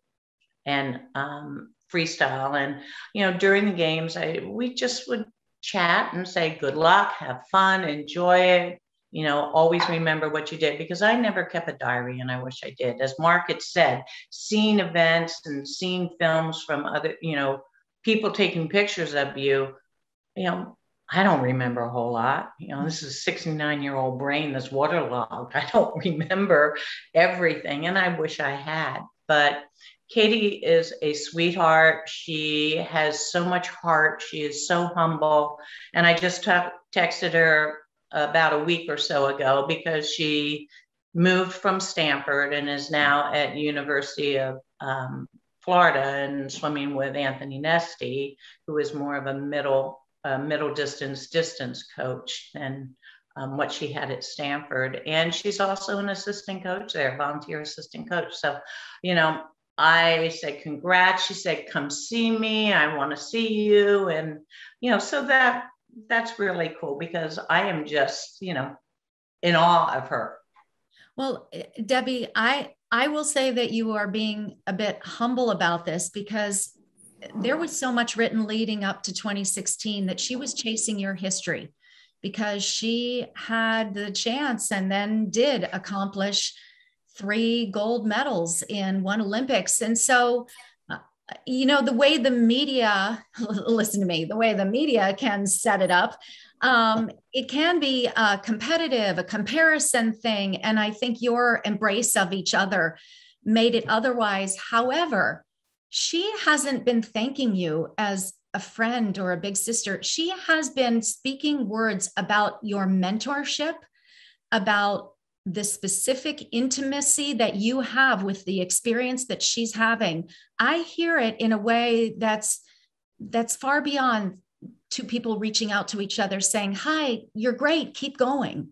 and um, freestyle. And, you know, during the games, I, we just would chat and say, good luck, have fun, enjoy it. You know, always remember what you did because I never kept a diary and I wish I did. As Mark had said, seeing events and seeing films from other, you know, people taking pictures of you, you know, I don't remember a whole lot. You know, this is a 69 year old brain that's waterlogged. [LAUGHS] I don't remember everything, and I wish I had. But Katie is a sweetheart. She has so much heart. She is so humble. And I just t- texted her about a week or so ago because she moved from Stanford and is now at University of um, Florida and swimming with Anthony Nesty, who is more of a middle a middle distance distance coach than um, what she had at Stanford. And she's also an assistant coach there, volunteer assistant coach. So, you know, I said, congrats. She said, come see me. I want to see you. And, you know, so that that's really cool because I am just, you know, in awe of her. Well, eh, Debbie, I I will say that you are being a bit humble about this because there was so much written leading up to 2016 that she was chasing your history because she had the chance and then did accomplish three gold medals in one Olympics. And so, uh, you know, the way the media, [LAUGHS] listen to me, the way the media can set it up, um, it can be a competitive, a comparison thing. And I think your embrace of each other made it otherwise. However, she hasn't been thanking you as a friend or a big sister. She has been speaking words about your mentorship, about the specific intimacy that you have with the experience that she's having. I hear it in a way that's that's far beyond two people reaching out to each other saying hi you're great. Keep going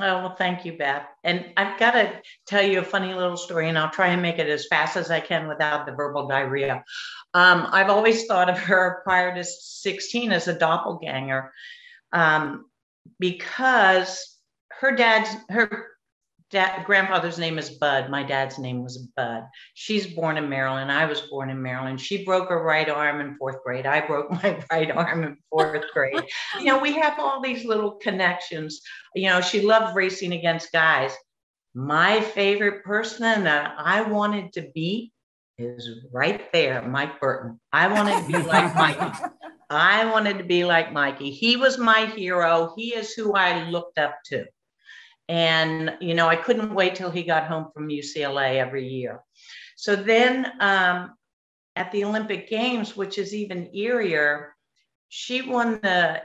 oh well thank you beth. And i've got to tell you a funny little story and i'll try and make it as fast as i can without the verbal diarrhea. Um, i've always thought of her prior to 16 as a doppelganger um, because her dad's her dad grandfather's name is Bud. My dad's name was Bud. She's born in Maryland. I was born in Maryland. She broke her right arm in fourth grade. I broke [LAUGHS] my right arm in fourth grade. [LAUGHS] You know, we have all these little connections. You know, she loved racing against guys. My favorite person that I wanted to be is right there, Mike Burton. I wanted to be like [LAUGHS] Mike. I wanted to be like Mikey. He was my hero. He is who I looked up to. And, you know, I couldn't wait till he got home from UCLA every year. So then um, at the Olympic Games, which is even eerier, she won the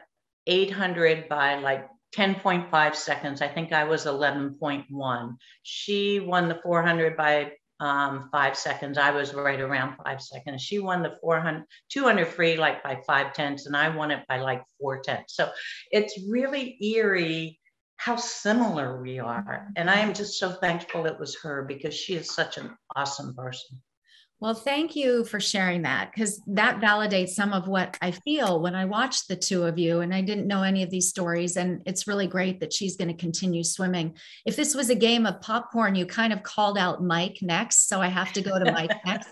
800 by like 10.5 seconds. I think I was 11.1. She won the 400 by um, five seconds. I was right around five seconds. She won the 400, 200 free like by five tenths, and I won it by like four tenths. So it's really eerie how similar we are. And I am just so thankful it was her because she is such an awesome person. Well, thank you for sharing that because that validates some of what I feel when I watch the two of you. And I didn't know any of these stories. And it's really great that she's going to continue swimming. If this was a game of popcorn, you kind of called out Mike next. So I have to go to Mike next.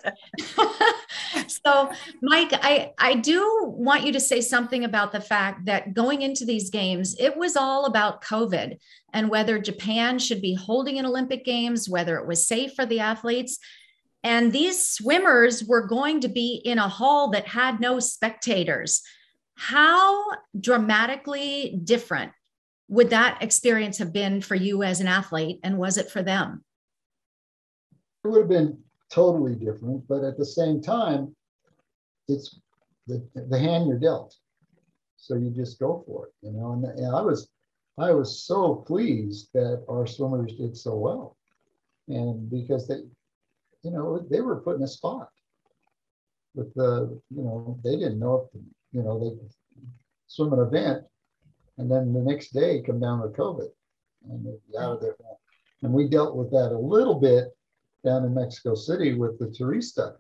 [LAUGHS] [LAUGHS] so, Mike, I, I do want you to say something about the fact that going into these games, it was all about COVID and whether Japan should be holding an Olympic Games, whether it was safe for the athletes. And these swimmers were going to be in a hall that had no spectators. How dramatically different would that experience have been for you as an athlete? And was it for them? It would have been totally different, but at the same time, it's the, the hand you're dealt. So you just go for it, you know. And, and I was I was so pleased that our swimmers did so well. And because they you know, they were put in a spot with the, you know, they didn't know if, you know, they swim an event and then the next day come down with COVID and out of there. And we dealt with that a little bit down in Mexico City with the turista.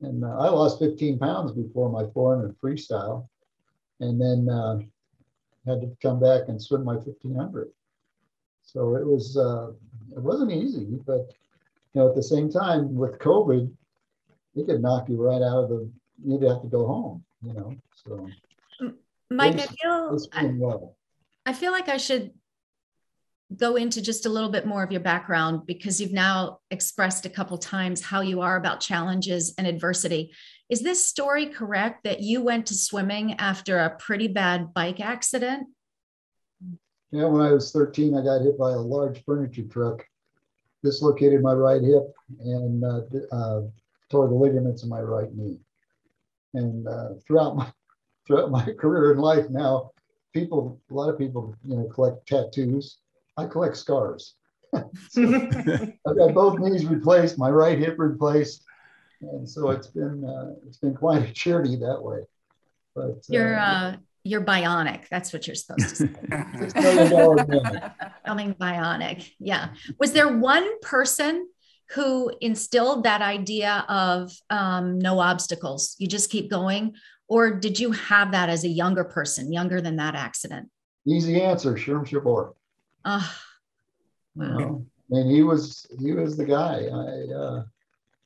And uh, I lost 15 pounds before my 400 freestyle and then uh, had to come back and swim my 1500. So it was, uh, it wasn't easy, but you know, at the same time with COVID, it could knock you right out of the, you'd have to go home, you know, so. Mike, I feel, I, well. I feel like I should go into just a little bit more of your background because you've now expressed a couple times how you are about challenges and adversity. Is this story correct that you went to swimming after a pretty bad bike accident? Yeah, when I was 13, I got hit by a large furniture truck dislocated my right hip and uh, uh, tore the ligaments in my right knee. And uh, throughout my throughout my [LAUGHS] career in life now, people a lot of people you know collect tattoos. I collect scars. [LAUGHS] so I've got both knees replaced, my right hip replaced, and so it's been uh, it's been quite a journey that way. But your uh, You're bionic. That's what you're supposed to say. Six million dollar. Becoming bionic. Yeah. Was there one person who instilled that idea of um, no obstacles? You just keep going. Or did you have that as a younger person, younger than that accident? Easy answer, Sherm Chavoor. Oh, wow. and he was he was the guy I uh,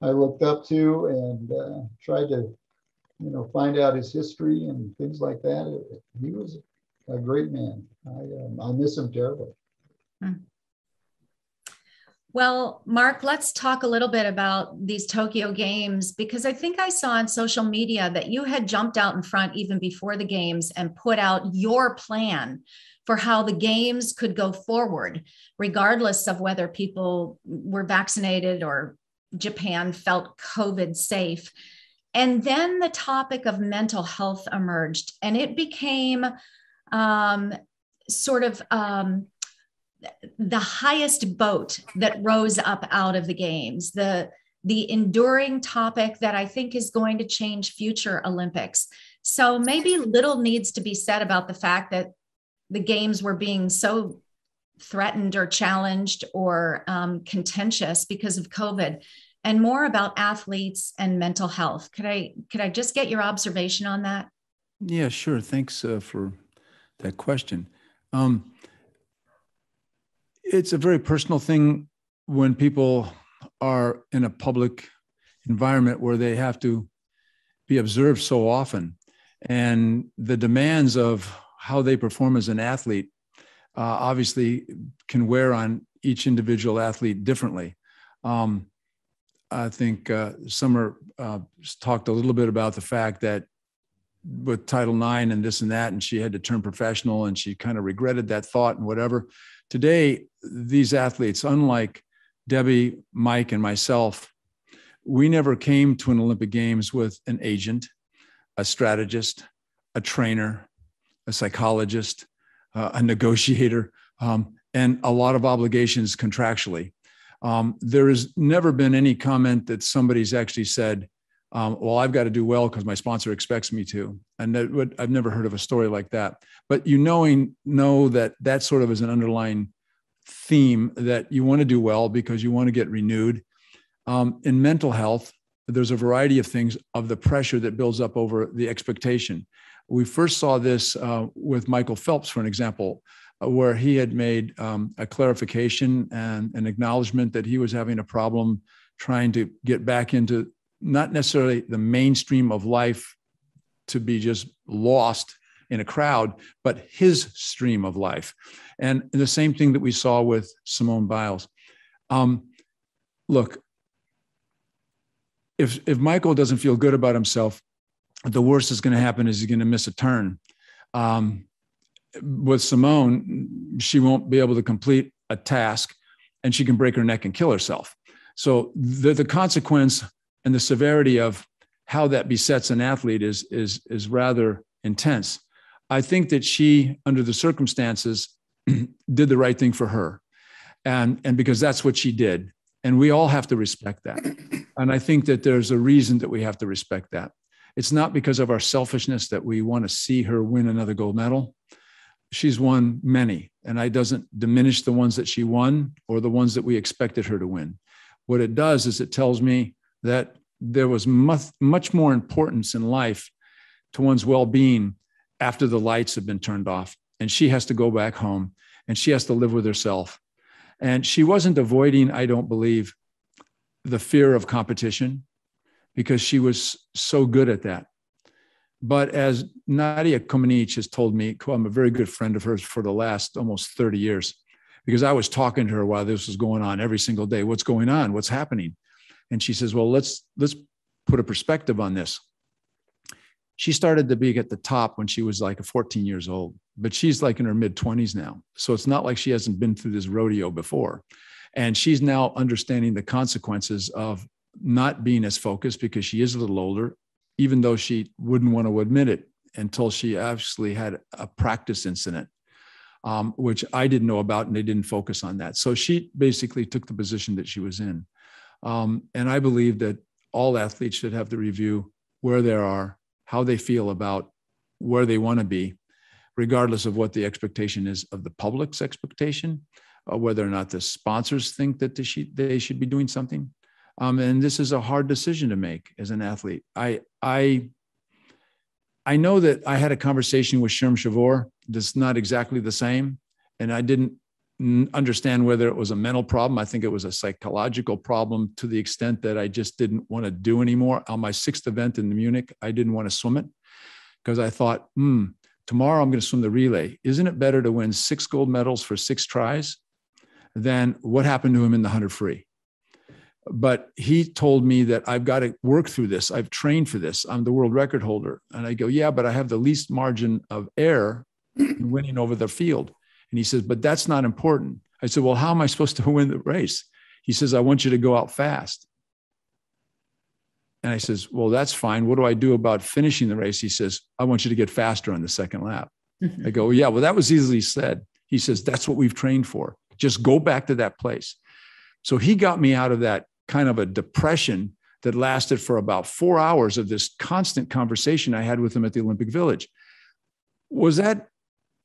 I looked up to and uh, tried to you know find out his history and things like that. It- he was a great man. I um, I miss him terribly. Well, Mark, let's talk a little bit about these Tokyo Games because I think I saw on social media that you had jumped out in front even before the Games and put out your plan for how the Games could go forward, regardless of whether people were vaccinated or Japan felt COVID safe. And then the topic of mental health emerged, and it became um, sort of. Um, the highest boat that rose up out of the games the the enduring topic that i think is going to change future olympics so maybe little needs to be said about the fact that the games were being so threatened or challenged or um, contentious because of covid and more about athletes and mental health could i could i just get your observation on that Yeah, sure. Thanks uh, for that question. Um, it's a very personal thing when people are in a public environment where they have to be observed so often. And the demands of how they perform as an athlete uh, obviously can wear on each individual athlete differently. Um, I think uh, Summer uh, talked a little bit about the fact that with Title IX and this and that, and she had to turn professional, and she kind of regretted that thought and whatever. Today, these athletes, unlike Debbie, Mike, and myself, we never came to an Olympic Games with an agent, a strategist, a trainer, a psychologist, uh, a negotiator, um, and a lot of obligations contractually. Um, there has never been any comment that somebody's actually said, um, well, I've got to do well because my sponsor expects me to. And that would, I've never heard of a story like that. But you knowing know that that sort of is an underlying theme that you want to do well because you want to get renewed. Um, in mental health, there's a variety of things of the pressure that builds up over the expectation. We first saw this uh, with Michael Phelps, for an example, uh, where he had made um, a clarification and an acknowledgement that he was having a problem trying to get back into not necessarily the mainstream of life to be just lost in a crowd, but his stream of life. And the same thing that we saw with Simone Biles. Um, look, if if Michael doesn't feel good about himself, the worst that's going to happen is he's going to miss a turn. Um, with Simone, she won't be able to complete a task, and she can break her neck and kill herself. So the the consequence and the severity of how that besets an athlete is is is rather intense. I think that she, under the circumstances, [CLEARS THROAT] did the right thing for her, and and because that's what she did, and we all have to respect that. And I think that there's a reason that we have to respect that. It's not because of our selfishness that we want to see her win another gold medal. She's won many, and I doesn't diminish the ones that she won or the ones that we expected her to win. What it does is it tells me that there was much, much more importance in life to one's well-being after the lights have been turned off and she has to go back home and she has to live with herself and she wasn't avoiding i don't believe the fear of competition because she was so good at that. But as nadia Comaneci has told me i'm a very good friend of hers for the last almost 30 years because i was talking to her while this was going on every single day what's going on? What's happening? And she says well let's let's put a perspective on this. She started to be at the top when she was like 14 years old but she's like in her mid 20s now. So it's not like she hasn't been through this rodeo before. And she's now understanding the consequences of not being as focused because she is a little older even though she wouldn't want to admit it until she actually had a practice incident um, which i didn't know about and they didn't focus on that so she basically took the position that she was in um, and I believe that all athletes should have to review where they are, how they feel about where they want to be, regardless of what the expectation is of the public's expectation, uh, whether or not the sponsors think that they should, they should be doing something. Um, and this is a hard decision to make as an athlete. I, I, I know that I had a conversation with Sherm Chavoor that's not exactly the same. And I didn't understand whether it was a mental problem. I think it was a psychological problem to the extent that I just didn't want to do anymore. On my sixth event in Munich, I didn't want to swim it because I thought, hmm, tomorrow I'm going to swim the relay. Isn't it better to win six gold medals for six tries than what happened to him in the 100 free? But he told me that I've got to work through this. I've trained for this. I'm the world record holder. And I go, yeah, but I have the least margin of error in winning over the field. And he says, but that's not important. I said, well, how am I supposed to [LAUGHS] win the race? He says, I want you to go out fast. And I says, well, that's fine. What do I do about finishing the race? He says, I want you to get faster on the second lap. Mm-hmm. I go, yeah, well, that was easily said. He says, that's what we've trained for. Just go back to that place. So he got me out of that kind of a depression that lasted for about four hours of this constant conversation I had with him at the Olympic Village. Was that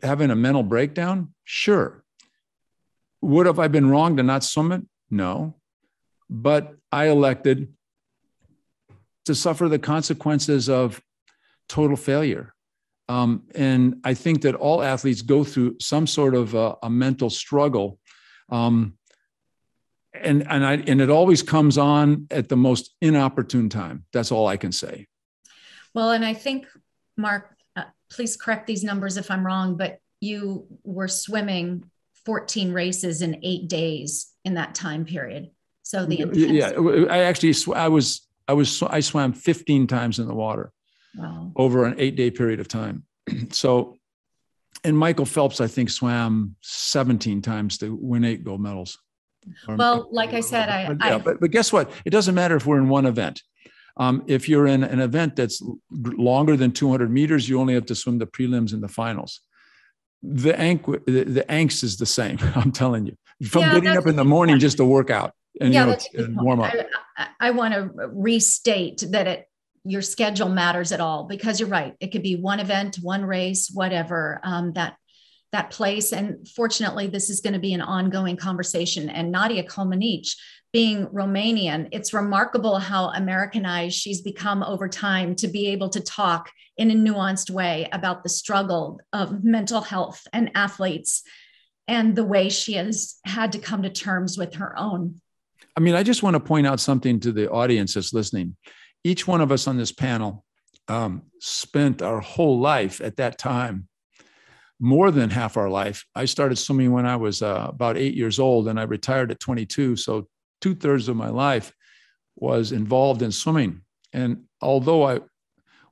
having a mental breakdown? Sure. Would have I been wrong to not swim it? No. But I elected to suffer the consequences of total failure. Um, and I think that all athletes go through some sort of a, a mental struggle. Um, and, and, I, and it always comes on at the most inopportune time. That's all I can say. Well, and I think, Mark, uh, please correct these numbers if I'm wrong, but you were swimming 14 races in eight days in that time period. So the intensity- yeah, I actually sw- I was I was I swam 15 times in the water wow. over an eight day period of time. [CLEARS THROAT] so, and Michael Phelps, I think, swam 17 times to win eight gold medals. Well, like I said, I, but, yeah, I, but, but guess what? It doesn't matter if we're in one event. Um, if you're in an event that's longer than 200 meters, you only have to swim the prelims and the finals. The, ank- the, the angst is the same. [LAUGHS] I'm telling you. From yeah, getting up in the morning just to work out and yeah, you know, warm up. I, I want to restate that it your schedule matters at all because you're right. It could be one event, one race, whatever um, that that place. And fortunately, this is going to be an ongoing conversation. And Nadia Comaneci, being Romanian, it's remarkable how Americanized she's become over time to be able to talk in a nuanced way about the struggle of mental health and athletes and the way she has had to come to terms with her own I mean, I just want to point out something to the audience that's listening. Each one of us on this panel um, spent our whole life at that time, more than half our life. I started swimming when I was uh, about eight years old and I retired at 22. So, two thirds of my life was involved in swimming. And although I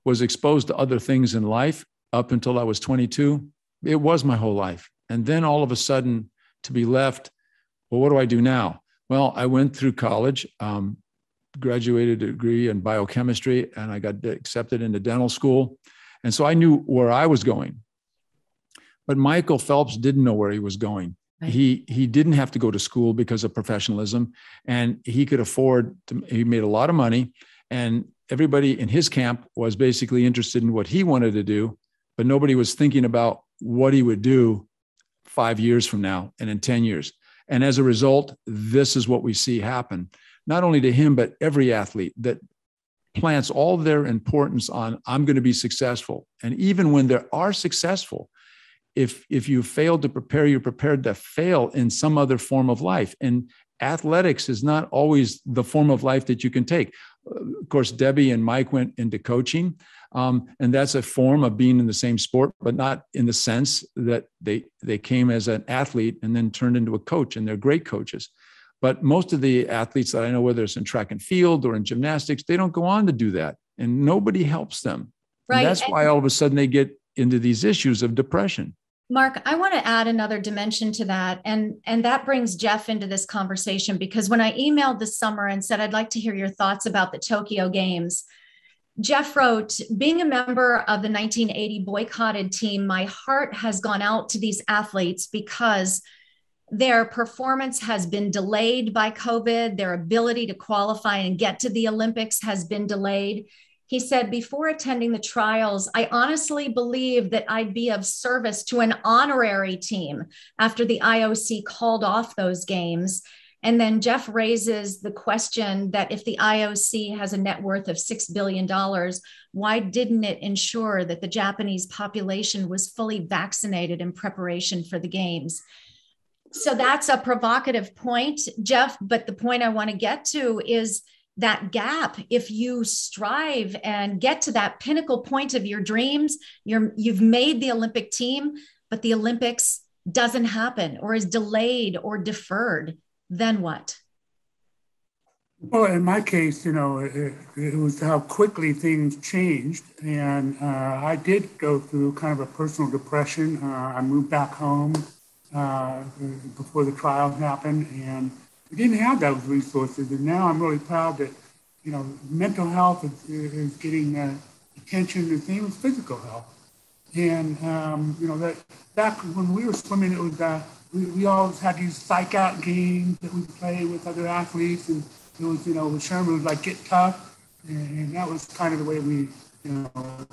was exposed to other things in life up until I was 22, it was my whole life. And then all of a sudden, to be left, well, what do I do now? Well, I went through college, um, graduated a degree in biochemistry, and I got accepted into dental school. And so I knew where I was going. But Michael Phelps didn't know where he was going. Right. He he didn't have to go to school because of professionalism, and he could afford. To, he made a lot of money, and everybody in his camp was basically interested in what he wanted to do, but nobody was thinking about what he would do five years from now and in ten years. And as a result, this is what we see happen, not only to him, but every athlete that plants all their importance on, I'm going to be successful. And even when they are successful, if, if you fail to prepare, you're prepared to fail in some other form of life. And athletics is not always the form of life that you can take. Of course, Debbie and Mike went into coaching. Um, and that's a form of being in the same sport, but not in the sense that they they came as an athlete and then turned into a coach, and they're great coaches. But most of the athletes that I know, whether it's in track and field or in gymnastics, they don't go on to do that, and nobody helps them. Right. And that's why all of a sudden they get into these issues of depression. Mark, I want to add another dimension to that. And, and that brings Jeff into this conversation because when I emailed this summer and said, I'd like to hear your thoughts about the Tokyo Games, Jeff wrote, being a member of the 1980 boycotted team, my heart has gone out to these athletes because their performance has been delayed by COVID. Their ability to qualify and get to the Olympics has been delayed. He said, Before attending the trials, I honestly believed that I'd be of service to an honorary team after the IOC called off those games. And then Jeff raises the question that if the IOC has a net worth of $6 billion, why didn't it ensure that the Japanese population was fully vaccinated in preparation for the games? So that's a provocative point, Jeff. But the point I want to get to is that gap. If you strive and get to that pinnacle point of your dreams you're you've made the olympic team but the olympics doesn't happen or is delayed or deferred then what? Well in my case you know it, it was how quickly things changed. And uh, i did go through kind of a personal depression. Uh, i moved back home uh, before the trial happened. And we didn't have those resources. And now I'm really proud that, you know, mental health is, is getting uh, attention the same as physical health. And, um, you know, that back when we were swimming, it was, uh, we, we always had these psych out games that we play with other athletes. And it was, you know, with Sherman, was like get tough. And, and that was kind of the way we, you know,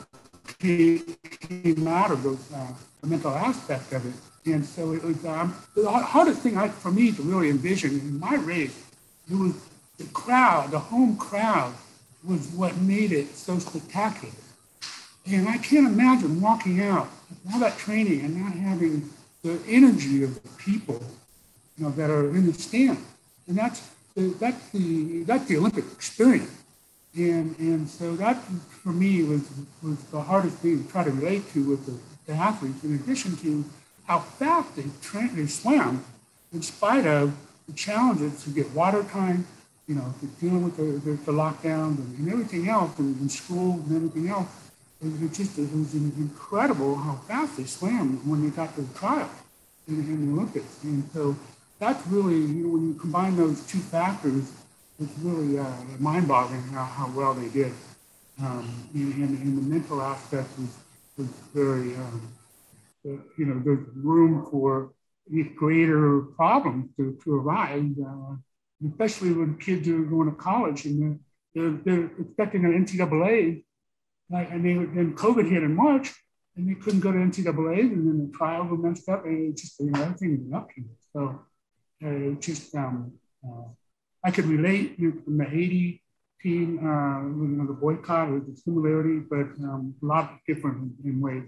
came, came out of those, uh, the mental aspect of it. And so it was um, the hardest thing I, for me to really envision in my race, it was the crowd, the home crowd was what made it so spectacular. And I can't imagine walking out all that training and not having the energy of the people, you know, that are in the stand. And that's the, that's the that's the Olympic experience. And and so that for me was was the hardest thing to try to relate to with the, the athletes, in addition to how fast they, they swam in spite of the challenges to get water time, you know, dealing with the, the, the lockdowns and, and, everything else, and, and school and everything else. It was just it was incredible how fast they swam when they got to the trial in, in the Olympics. And so that's really, you know, when you combine those two factors, it's really uh, mind-boggling how, how well they did. Um, and, and, and, the mental aspect was, was very um, you know, there's room for greater problems to, to arise, uh, especially when kids are going to college and they're, they're expecting an NCAA, like, and they and COVID hit in March, and they couldn't go to NCAA's, and then the trials were messed up, and it just you know everything was up. So uh, just um, uh, I could relate you know, from the 80 team, uh, you know, the boycott, with the similarity, but um, a lot different in, in ways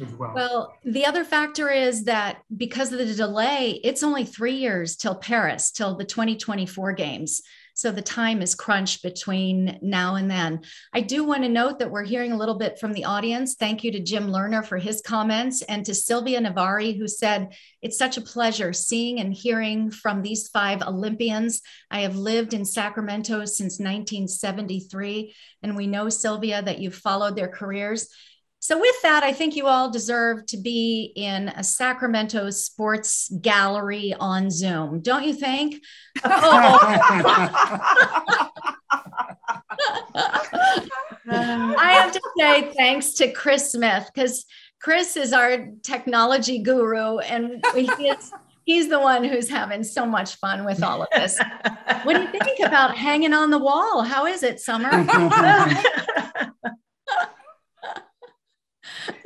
as well. Well, the other factor is that because of the delay, it's only three years till Paris, till the 2024 games. So the time is crunched between now and then. I do want to note that we're hearing a little bit from the audience. Thank you to Jim Lerner for his comments and to Sylvia Navari, who said, It's such a pleasure seeing and hearing from these five Olympians. I have lived in Sacramento since 1973. And we know, Sylvia, that you've followed their careers. So, with that, I think you all deserve to be in a Sacramento sports gallery on Zoom, don't you think? Oh. [LAUGHS] I have to say thanks to Chris Smith because Chris is our technology guru and he is, he's the one who's having so much fun with all of this. What do you think about hanging on the wall? How is it, Summer? [LAUGHS]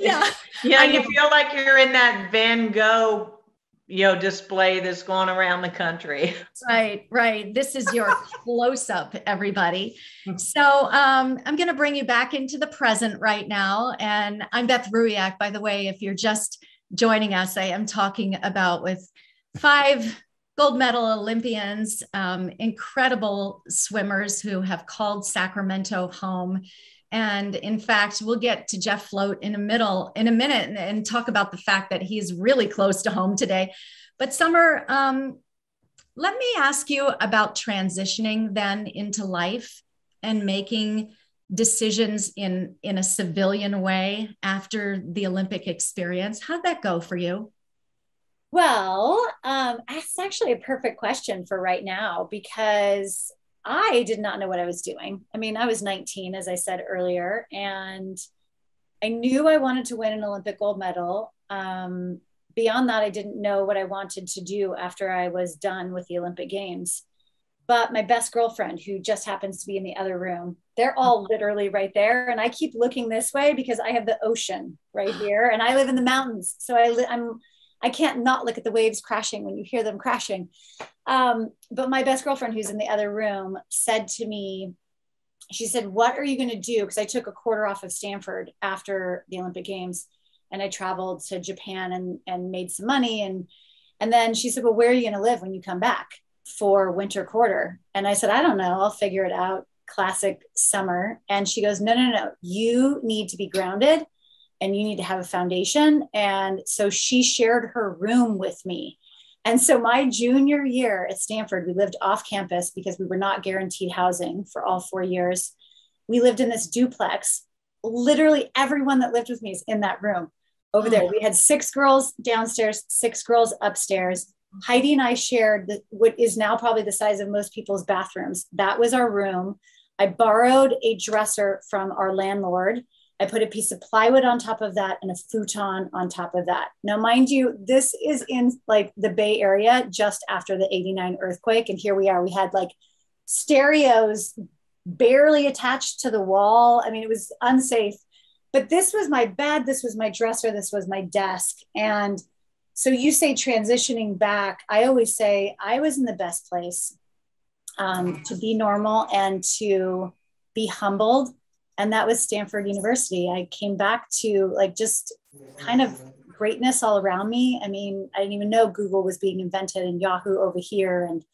yeah. Yeah, [LAUGHS] you feel like you're in that Van Gogh, you know, display that's going around the country. [LAUGHS] Right, right. This is your [LAUGHS] close up, everybody. So um, I'm going to bring you back into the present right now. And I'm Beth Ruyak, by the way, if you're just joining us, I am talking about with five gold medal Olympians, um, incredible swimmers who have called Sacramento home and in fact, we'll get to Jeff Float in a middle in a minute and, and talk about the fact that he's really close to home today. But Summer, um, let me ask you about transitioning then into life and making decisions in in a civilian way after the Olympic experience. How'd that go for you? Well, um, that's actually a perfect question for right now because I did not know what I was doing. I mean, I was 19, as I said earlier, and I knew I wanted to win an Olympic gold medal. Um, beyond that, I didn't know what I wanted to do after I was done with the Olympic Games. But my best girlfriend, who just happens to be in the other room, they're all literally right there. And I keep looking this way because I have the ocean right here and I live in the mountains. So I I'm, I can't not look at the waves crashing when you hear them crashing. Um, but my best girlfriend, who's in the other room, said to me, she said, What are you going to do? Because I took a quarter off of Stanford after the Olympic Games and I traveled to Japan and, and made some money. And, and then she said, Well, where are you going to live when you come back for winter quarter? And I said, I don't know. I'll figure it out. Classic summer. And she goes, No, no, no. You need to be grounded and you need to have a foundation. And so she shared her room with me. And so my junior year at Stanford, we lived off campus because we were not guaranteed housing for all four years. We lived in this duplex. Literally everyone that lived with me is in that room over there. We had six girls downstairs, six girls upstairs. Heidi and I shared the, what is now probably the size of most people's bathrooms. That was our room. I borrowed a dresser from our landlord I put a piece of plywood on top of that and a futon on top of that. Now, mind you, this is in like the Bay Area just after the 89 earthquake. And here we are. We had like stereos barely attached to the wall. I mean, it was unsafe. But this was my bed, this was my dresser, this was my desk. And so you say transitioning back, I always say I was in the best place um, to be normal and to be humbled and that was Stanford University. I came back to like just kind of greatness all around me. I mean, I didn't even know Google was being invented and Yahoo over here and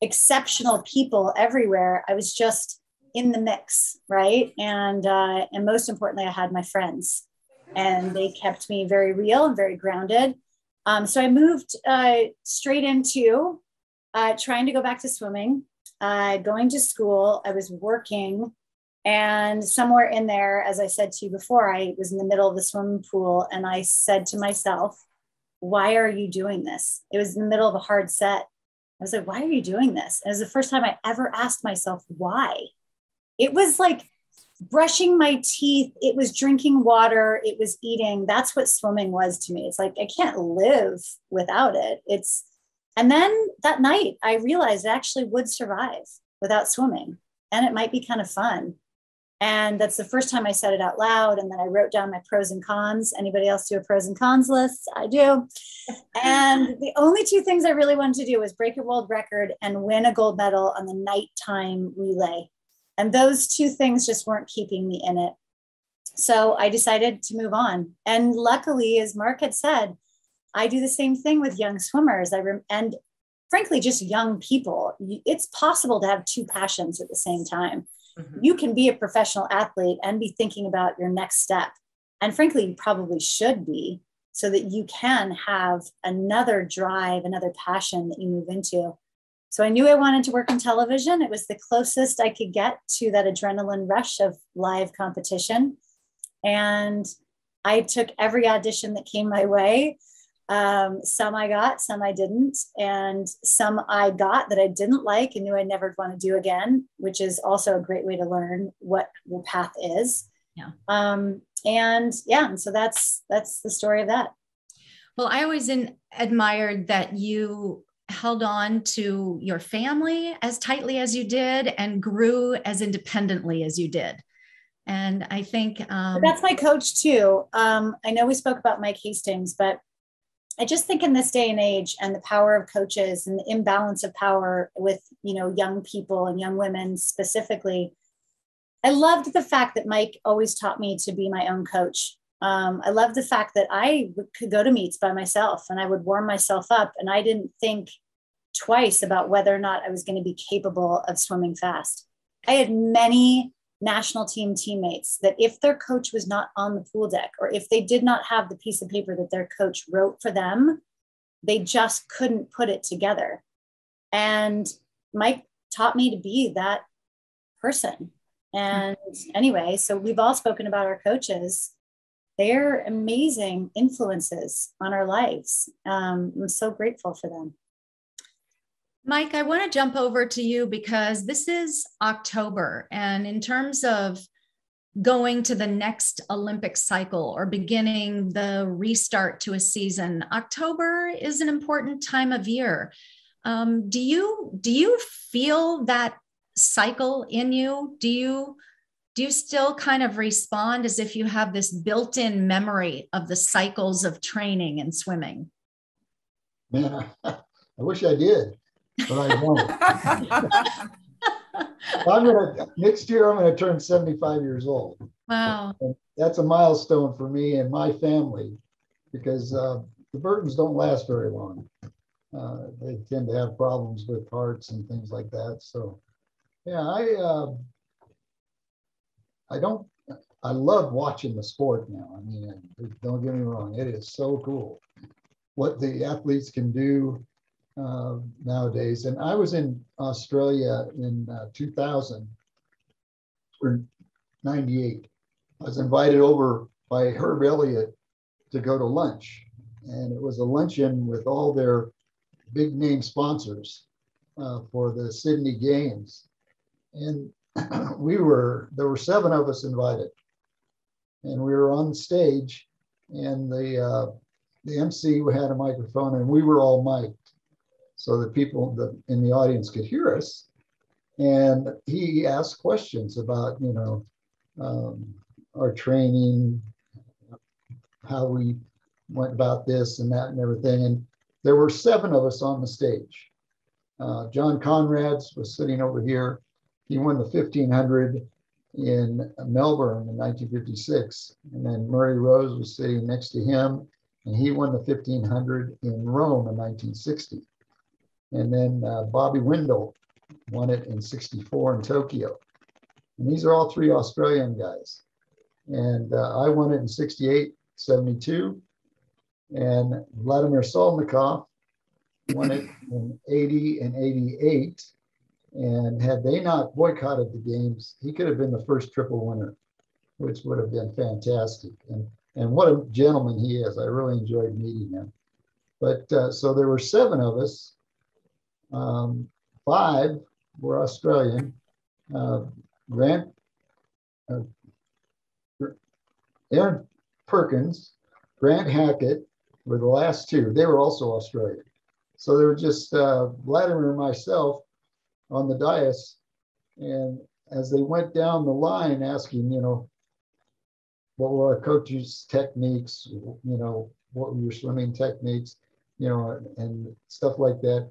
exceptional people everywhere. I was just in the mix, right? And uh, and most importantly, I had my friends, and they kept me very real and very grounded. Um, so I moved uh, straight into uh, trying to go back to swimming, uh, going to school. I was working and somewhere in there, as I said to you before, I was in the middle of the swimming pool and I said to myself, Why are you doing this? It was in the middle of a hard set. I was like, Why are you doing this? And it was the first time I ever asked myself, Why? It was like brushing my teeth, it was drinking water, it was eating. That's what swimming was to me. It's like, I can't live without it. It's, and then that night, I realized I actually would survive without swimming and it might be kind of fun and that's the first time I said it out loud. And then I wrote down my pros and cons. Anybody else do a pros and cons list? I do. And the only two things I really wanted to do was break a world record and win a gold medal on the nighttime relay. And those two things just weren't keeping me in it. So I decided to move on. And luckily, as Mark had said, I do the same thing with young swimmers. I rem- and frankly, just young people. It's possible to have two passions at the same time. Mm-hmm. You can be a professional athlete and be thinking about your next step. And frankly, you probably should be so that you can have another drive, another passion that you move into. So I knew I wanted to work in television. It was the closest I could get to that adrenaline rush of live competition. And I took every audition that came my way. Um, some I got, some I didn't, and some I got that I didn't like and knew I never want to do again, which is also a great way to learn what your path is. Yeah. Um, and yeah, and so that's that's the story of that. Well, I always in, admired that you held on to your family as tightly as you did and grew as independently as you did. And I think um, that's my coach too. Um, I know we spoke about Mike Hastings, but I just think in this day and age and the power of coaches and the imbalance of power with, you know, young people and young women specifically, I loved the fact that Mike always taught me to be my own coach. Um, I loved the fact that I could go to meets by myself and I would warm myself up and I didn't think twice about whether or not I was going to be capable of swimming fast. I had many national team teammates that if their coach was not on the pool deck or if they did not have the piece of paper that their coach wrote for them, they just couldn't put it together. And Mike taught me to be that person. And anyway, so we've all spoken about our coaches. They're amazing influences on our lives. Um, I'm so grateful for them. Mike, I want to jump over to you because this is October. And in terms of going to the next Olympic cycle or beginning the restart to a season, October is an important time of year. Um, do you do you feel that cycle in you? Do you do you still kind of respond as if you have this built in memory of the cycles of training and swimming? I, [LAUGHS] I wish I did, but I don't. I'm gonna next year. I'm gonna turn 75 years old. Wow, and that's a milestone for me and my family because uh, the Burtons don't last very long. Uh, they tend to have problems with hearts and things like that. So, yeah, I uh, I don't. I love watching the sport now. I mean, don't get me wrong; it is so cool what the athletes can do uh, nowadays. And I was in Australia in uh, 2000 or 98. I was invited over by Herb Elliott to go to lunch. And it was a luncheon with all their big name sponsors uh, for the Sydney Games. And [CLEARS THROAT] we were, there were seven of us invited. And we were on stage, and the, uh, the MC had a microphone, and we were all mic'd so that people in the audience could hear us. And he asked questions about, you know, um, our training, how we went about this and that and everything. And there were seven of us on the stage. Uh, John Konrads was sitting over here. He won the 1500 in Melbourne in 1956. And then Murray Rose was sitting next to him, and he won the 1500 in Rome in 1960. And then uh, Bobby Windle won it in 64 in Tokyo. And these are all three Australian guys. And uh, I won it in 68, 72. And Vladimir Salnikov won it in 80 and 88. And had they not boycotted the games, he could have been the first triple winner, which would have been fantastic. And, and what a gentleman he is. I really enjoyed meeting him. But uh, so there were seven of us um, five were Australian. Uh, Grant, uh, Kieren Perkins, Grant Hackett were the last two. They were also Australian. So there were just uh, Vladimir and myself on the dais. And as they went down the line asking, you know, what were our coaches' techniques, you know, what were your swimming techniques, you know, and stuff like that.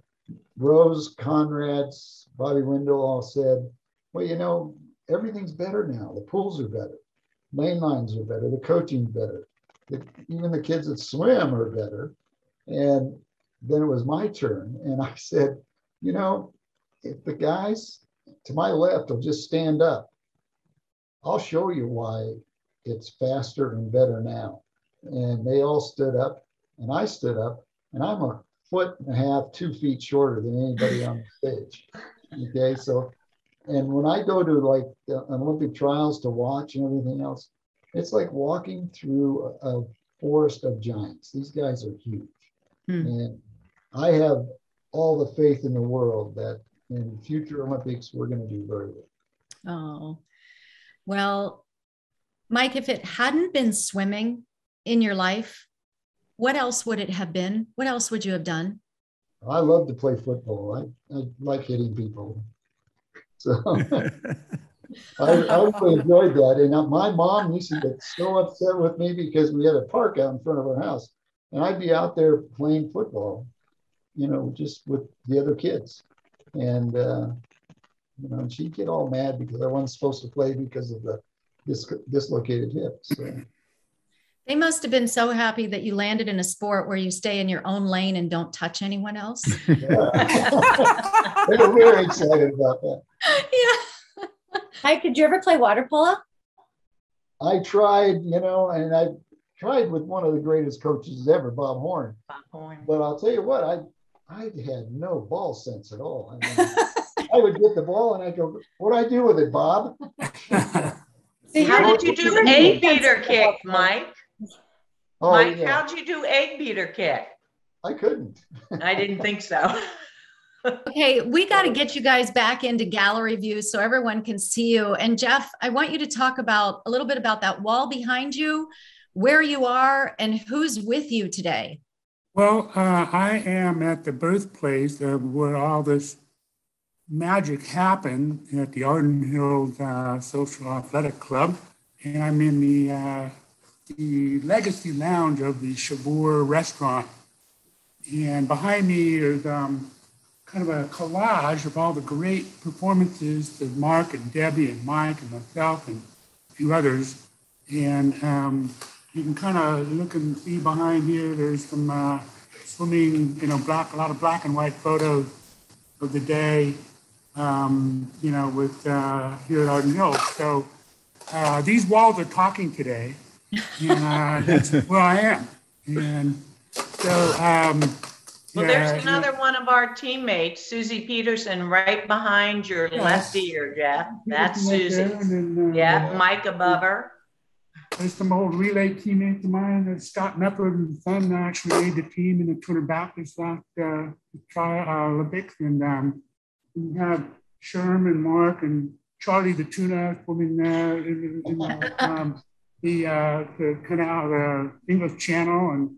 Rose, Konrads, Bobby Windle all said, well, you know, everything's better now. The pools are better. Main lines are better. The coaching's better. The, even the kids that swim are better. And then it was my turn. And I [LAUGHS] said, you know, if the guys to my left will just stand up, I'll show you why it's faster and better now. And they all stood up, and I stood up, and I'm a foot and a half, two feet shorter than anybody on the stage. Okay, so, and when I go to like the Olympic trials to watch and everything else, it's like walking through a, forest of giants. These guys are huge. Hmm. And I have all the faith in the world that in future Olympics, we're going to do very well. Oh, well, Mike, if it hadn't been swimming in your life, what else would it have been? What else would you have done? I love to play football. I, I like hitting people. So [LAUGHS] I, I really enjoyed that. And my mom used to get so upset with me because we had a park out in front of our house. And I'd be out there playing football, you know, just with the other kids. And, uh, you know, and she'd get all mad because I wasn't supposed to play because of the dis- dislocated hip. So. They must have been so happy that you landed in a sport where you stay in your own lane and don't touch anyone else. [LAUGHS] [LAUGHS] they were very excited about that. Yeah. Mike, did you ever play water polo? I tried, you know, and I tried with one of the greatest coaches ever, Bob Horn. Bob Horn. But I'll tell you what, I I had no ball sense at all. I, mean, [LAUGHS] I would get the ball and I go, "What do I do with it, Bob?" See, How did you do a beater kick, Mike? Oh, Mike, yeah. how'd you do egg beater kick? I couldn't. I didn't think so. [LAUGHS] okay, we got to get you guys back into gallery view so everyone can see you. And Jeff, I want you to talk about a little bit about that wall behind you, where you are, and who's with you today. Well, uh, I am at the birthplace of where all this magic happened at the Arden Hills uh, Social Athletic Club. And I'm in the, uh, the Legacy Lounge of the Chavoor restaurant. And behind me is um, kind of a collage of all the great performances of Mark and Debbie and Mike and myself and a few others. And um, you can kind of look and see behind here, there's some uh, swimming, you know, black, a lot of black and white photos of the day, um, you know, with uh, here at Arden Hills. So uh, these walls are talking today, uh, that's [LAUGHS] where I am. And so, um, Well, yeah, there's another one of our teammates, Susie Peterson, right behind your Yes. left ear, Jeff. That's right Susie. and then, uh, Yeah, Mike above her. There's some old relay teammates of mine, uh, Scott Mefford and son actually made the team in the Twitter Baptist last uh, tri- uh, Olympics. And um, we have Sherm and Mark and Charlie the tuna swimming there in, in, in [LAUGHS] um, the, uh, the canal, the English Channel. And,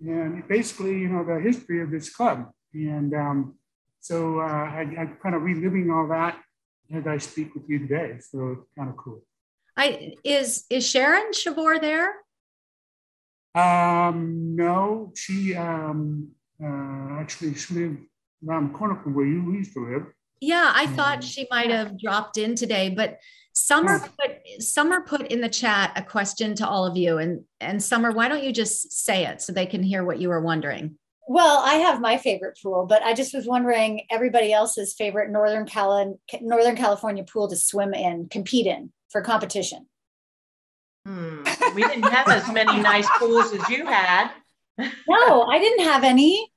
and basically, you know, the history of this club. And um, so uh, I, I'm kind of reliving all that as I speak with you today. So it's kind of cool. I is is Sharon Chavoor there? Um, no, she um, uh, actually she lived around the corner from where you used to live. Yeah, I thought Mm. she might have dropped in today, but Summer put Summer put in the chat a question to all of you, and and Summer, why don't you just say it so they can hear what you were wondering? Well, I have my favorite pool, but I just was wondering everybody else's favorite Northern Cali- Northern California pool to swim in, compete in for competition. Hmm, we didn't have as many nice pools as you had. [LAUGHS] No, I didn't have any.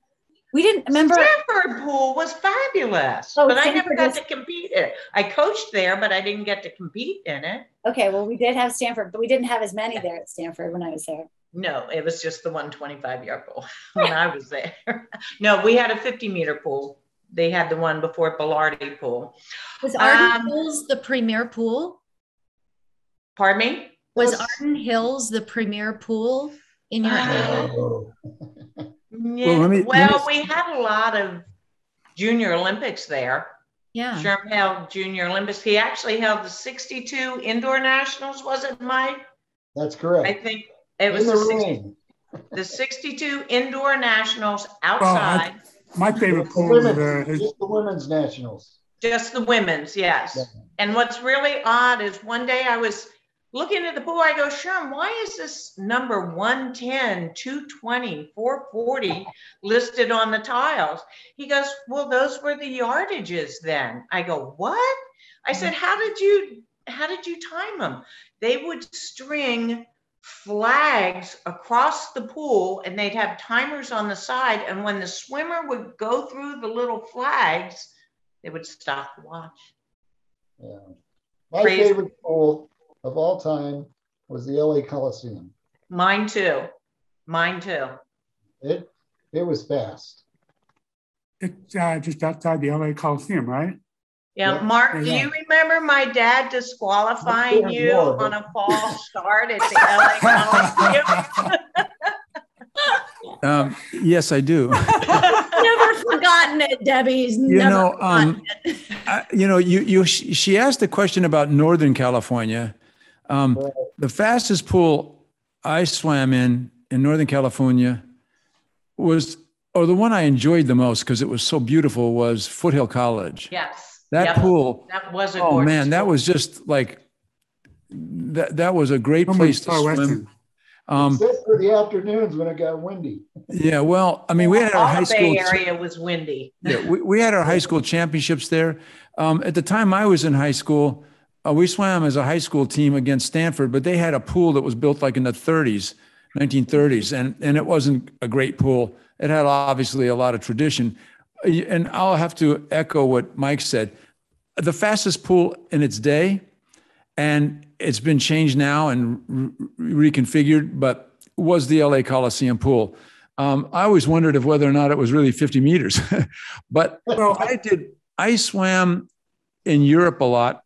We didn't remember. Stanford pool was fabulous, Oh, but I never got was- to compete in it. I coached there, but I didn't get to compete in it. Okay, well, we did have Stanford, but we didn't have as many there at Stanford when I was there. No, it was just the 125 yard pool [LAUGHS] when I was there. [LAUGHS] no, we had a 50 meter pool. They had the one before Bellardi pool. Was Arden Um, Hills the premier pool? Pardon me? Was Yes. Arden Hills the premier pool in your area? Oh, Yeah, let me- let well, me- we had a lot of junior Olympics there. Yeah. Sherm held junior Olympics. He actually held the 62 indoor nationals, was it, Mike? That's correct. I think it was In the the, 60 rain. the 62 indoor nationals I- outside. My favorite Just the pool is, uh, women's- Just the women's nationals. Just the women's, yes. Yeah. And what's really odd is one day I was looking at the pool, I go, Sherm, why is this number 110, 220, 440 listed on the tiles? He goes, Well, those were the yardages then. I go, What? I said, How did you how did you time them? They would string flags across the pool and they'd have timers on the side. And when the swimmer would go through the little flags, they would stop to watch. Yeah. My Crazy. favorite pool of all time was the LA Coliseum. Mine too. Mine too. It it was fast. it's uh, just outside the LA Coliseum, right? Yeah, Yeah. Mark, do you remember my dad disqualifying Not you anymore, but- on a false start at the LA [LAUGHS] Coliseum? [LAUGHS] Um, yes, I do. [LAUGHS] Never forgotten it, Debbie's You never know, forgotten um, it. I, you know, you you she she asked a question about Northern California. Um, Right. the fastest pool I swam in in Northern California was, or the one I enjoyed the most because it was so beautiful, was Foothill College. Yes. That Yep. pool. That was a Oh gorgeous man, that was just like that. That was a great Someone place to Far swim. Western. Um, Except for the afternoons when it got windy. yeah, well, I mean, we had our All high the school. Bay Area was windy. yeah, we, we had our high school championships there. Um, at the time I was in high school, uh, we swam as a high school team against Stanford, but they had a pool that was built like in the 30s, 1930s, and, and it wasn't a great pool. It had obviously a lot of tradition. Uh, And I'll have to echo what Mike said. The fastest pool in its day, and it's been changed now and re- reconfigured, but was the LA Coliseum pool. Um, I always wondered if whether or not it was really 50 meters, [LAUGHS] but Well, I did. I swam in Europe a lot,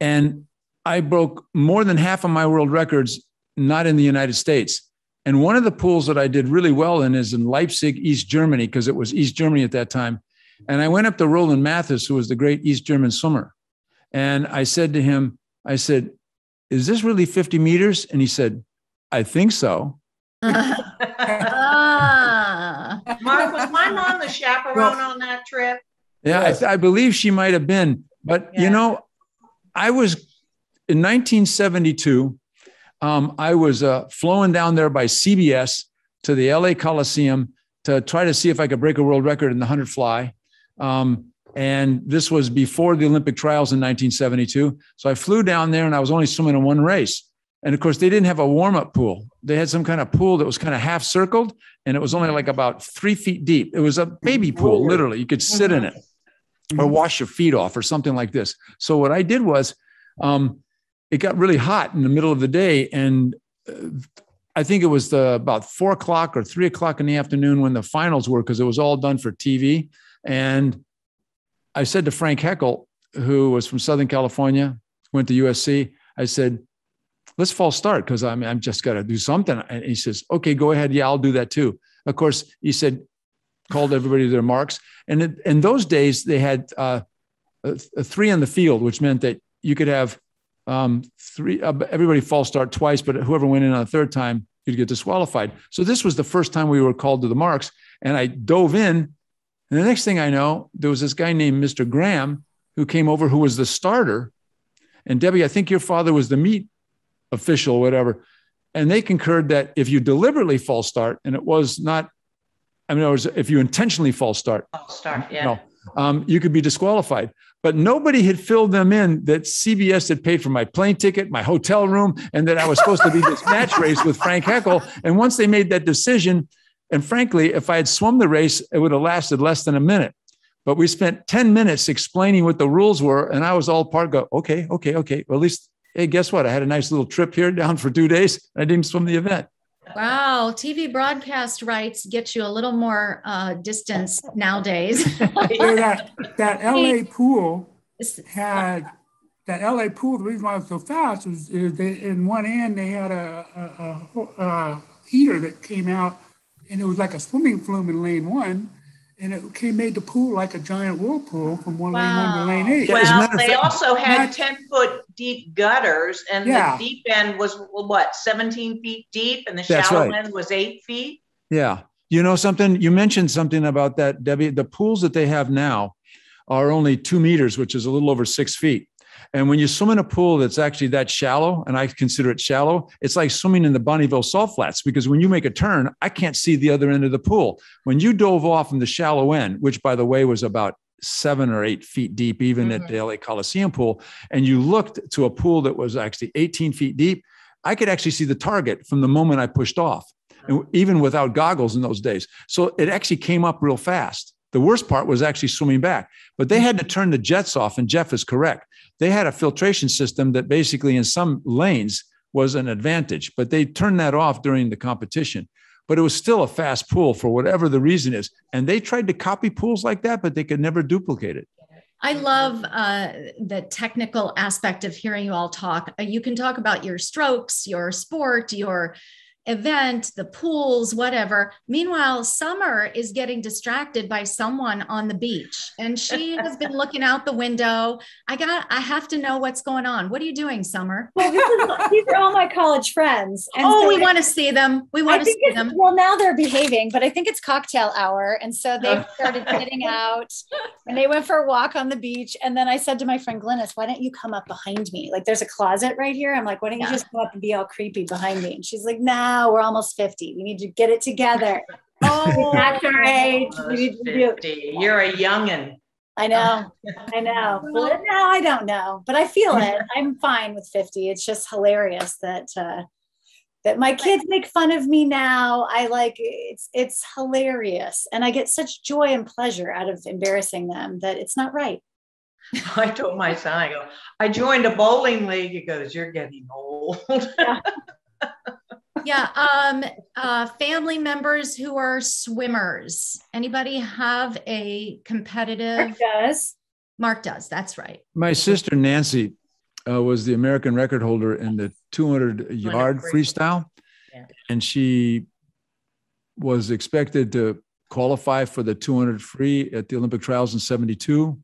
and I broke more than half of my world records not in the United States. And one of the pools that I did really well in is in Leipzig, East Germany, because it was East Germany at that time. And I went up to Roland Matthes, who was the great East German swimmer. And I said to him, I said, Is this really 50 meters? And he said, I think so. ah. [LAUGHS] Mark, was my mom the chaperone Well- on that trip? Yeah, Yes. I, I believe she might have been. But, Yeah. you know, I was in 1972, um, I was uh, flown down there by CBS to the LA Coliseum to try to see if I could break a world record in the 100 fly. Um, and this was before the Olympic trials in 1972. So I flew down there and I was only swimming in one race. And of course, they didn't have a warm up pool. They had some kind of pool that was kind of half circled and it was only like about three feet deep. It was a baby pool, literally. You could sit in it or wash your feet off or something like this. So what I did was, um, it got really hot in the middle of the day, and uh, I think it was the, about four o'clock or three o'clock in the afternoon when the finals were because it was all done for TV. And I said to Frank Heckl, who was from Southern California, went to USC, I said, let's false start because I mean, I'm just got to do something. And he says, okay, go ahead. Yeah, I'll do that too. Of course, he said, called everybody to their marks. And in, in those days, they had uh, a, a three on the field, which meant that you could have um, three, uh, everybody false start twice, but whoever went in on a third time, you'd get disqualified. So this was the first time we were called to the marks. And I dove in. And the next thing I know, there was this guy named Mr. Graham who came over, who was the starter. And Debbie, I think your father was the meet official, whatever. And they concurred that if you deliberately false start, and it was not, I mean, was if you intentionally false start, I'll start, yeah. no, um, you could be disqualified. But nobody had filled them in that CBS had paid for my plane ticket, my hotel room, and that I was supposed to be this match [LAUGHS] race with Frank Heckl. And once they made that decision, and frankly, if I had swum the race, it would have lasted less than a minute. But we spent 10 minutes explaining what the rules were. And I was all part go, okay, okay, okay. Well, at least, hey, guess what? I had a nice little trip here down for two days. I didn't swim the event. Wow, TV broadcast rights get you a little more uh, distance [LAUGHS] nowadays. So that, that [LAUGHS] LA pool had, that LA pool, the reason why it was so fast was, is they, in one end, they had a, a, a, a heater that came out and it was like a swimming flume in lane one. And it came, made the pool like a giant whirlpool from one lane one to lane Wow. eight. Yeah, Well, they fact- also had Not- ten foot deep gutters and the deep end was what, seventeen feet deep and the That's shallow right. end was eight feet? Yeah. You know something? You mentioned something about that, Debbie. The pools that they have now are only two meters, which is a little over six feet. And when you swim in a pool that's actually that shallow, and I consider it shallow, it's like swimming in the Bonneville Salt Flats because when you make a turn, I can't see the other end of the pool. When you dove off in the shallow end, which by the way was about seven or eight feet deep, even at mm-hmm. the LA Coliseum pool, and you looked to a pool that was actually 18 feet deep, I could actually see the target from the moment I pushed off and even without goggles in those days. So it actually came up real fast. The worst part was actually swimming back, but they had to turn the jets off. And Jeff is correct. They had a filtration system that basically, in some lanes, was an advantage, but they turned that off during the competition. But it was still a fast pool for whatever the reason is. And they tried to copy pools like that, but they could never duplicate it. I love uh, the technical aspect of hearing you all talk. Uh, you can talk about your strokes, your sport, your event, the pools, whatever. Meanwhile, Summer is getting distracted by someone on the beach and she [LAUGHS] has been looking out the window. I got, I have to know what's going on. What are you doing, Summer? Well, this is, these are all my college friends. And oh, so we want to see them. We want to see them. well, now they're behaving, but I think it's cocktail hour. And so they've oh. started [LAUGHS] getting out and they went for a walk on the beach. And then I said to my friend Glennis, why don't you come up behind me? Like there's a closet right here. I'm like, why don't you Yeah. just come up and be all creepy behind me? And she's like, no, we're almost 50. We need to get it together. [LAUGHS] Oh, That's our age. We need to do. 50. You're a youngin. I know. [LAUGHS] I know. Well, no, I don't know, but I feel it. I'm fine with 50. It's just hilarious that uh that my kids make fun of me now. I like it's it's hilarious. And I get such joy and pleasure out of embarrassing them that it's not right. [LAUGHS] I told my son, I go, I joined a bowling league. He goes, you're getting old. yeah. Um, uh, family members who are swimmers. Anybody have a competitive? Mark does. Mark does. That's right. My sister Nancy uh, was the American record holder in the 200 yard free- freestyle, Yeah. and she was expected to qualify for the 200 free at the Olympic trials in 72.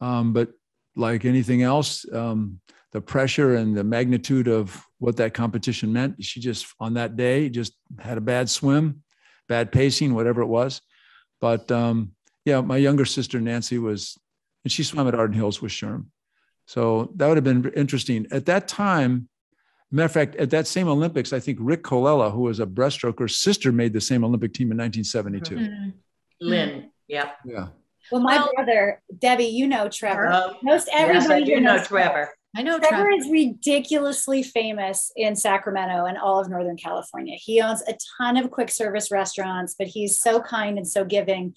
Um, but like anything else, um, the pressure and the magnitude of what that competition meant, she just on that day just had a bad swim, bad pacing, whatever it was. But um, yeah, my younger sister Nancy was, and she swam at Arden Hills with Sherm. So that would have been interesting. At that time, matter of fact, at that same Olympics, I think Rick Colella, who was a breaststroker's sister, made the same Olympic team in 1972. Mm-hmm. Lynn, yeah. Yeah. Well, my well, brother, Debbie, you know Trevor. Uh, Most everybody yes, I do know Trevor. I know Trevor, Trevor is ridiculously famous in Sacramento and all of Northern California. He owns a ton of quick service restaurants, but he's so kind and so giving.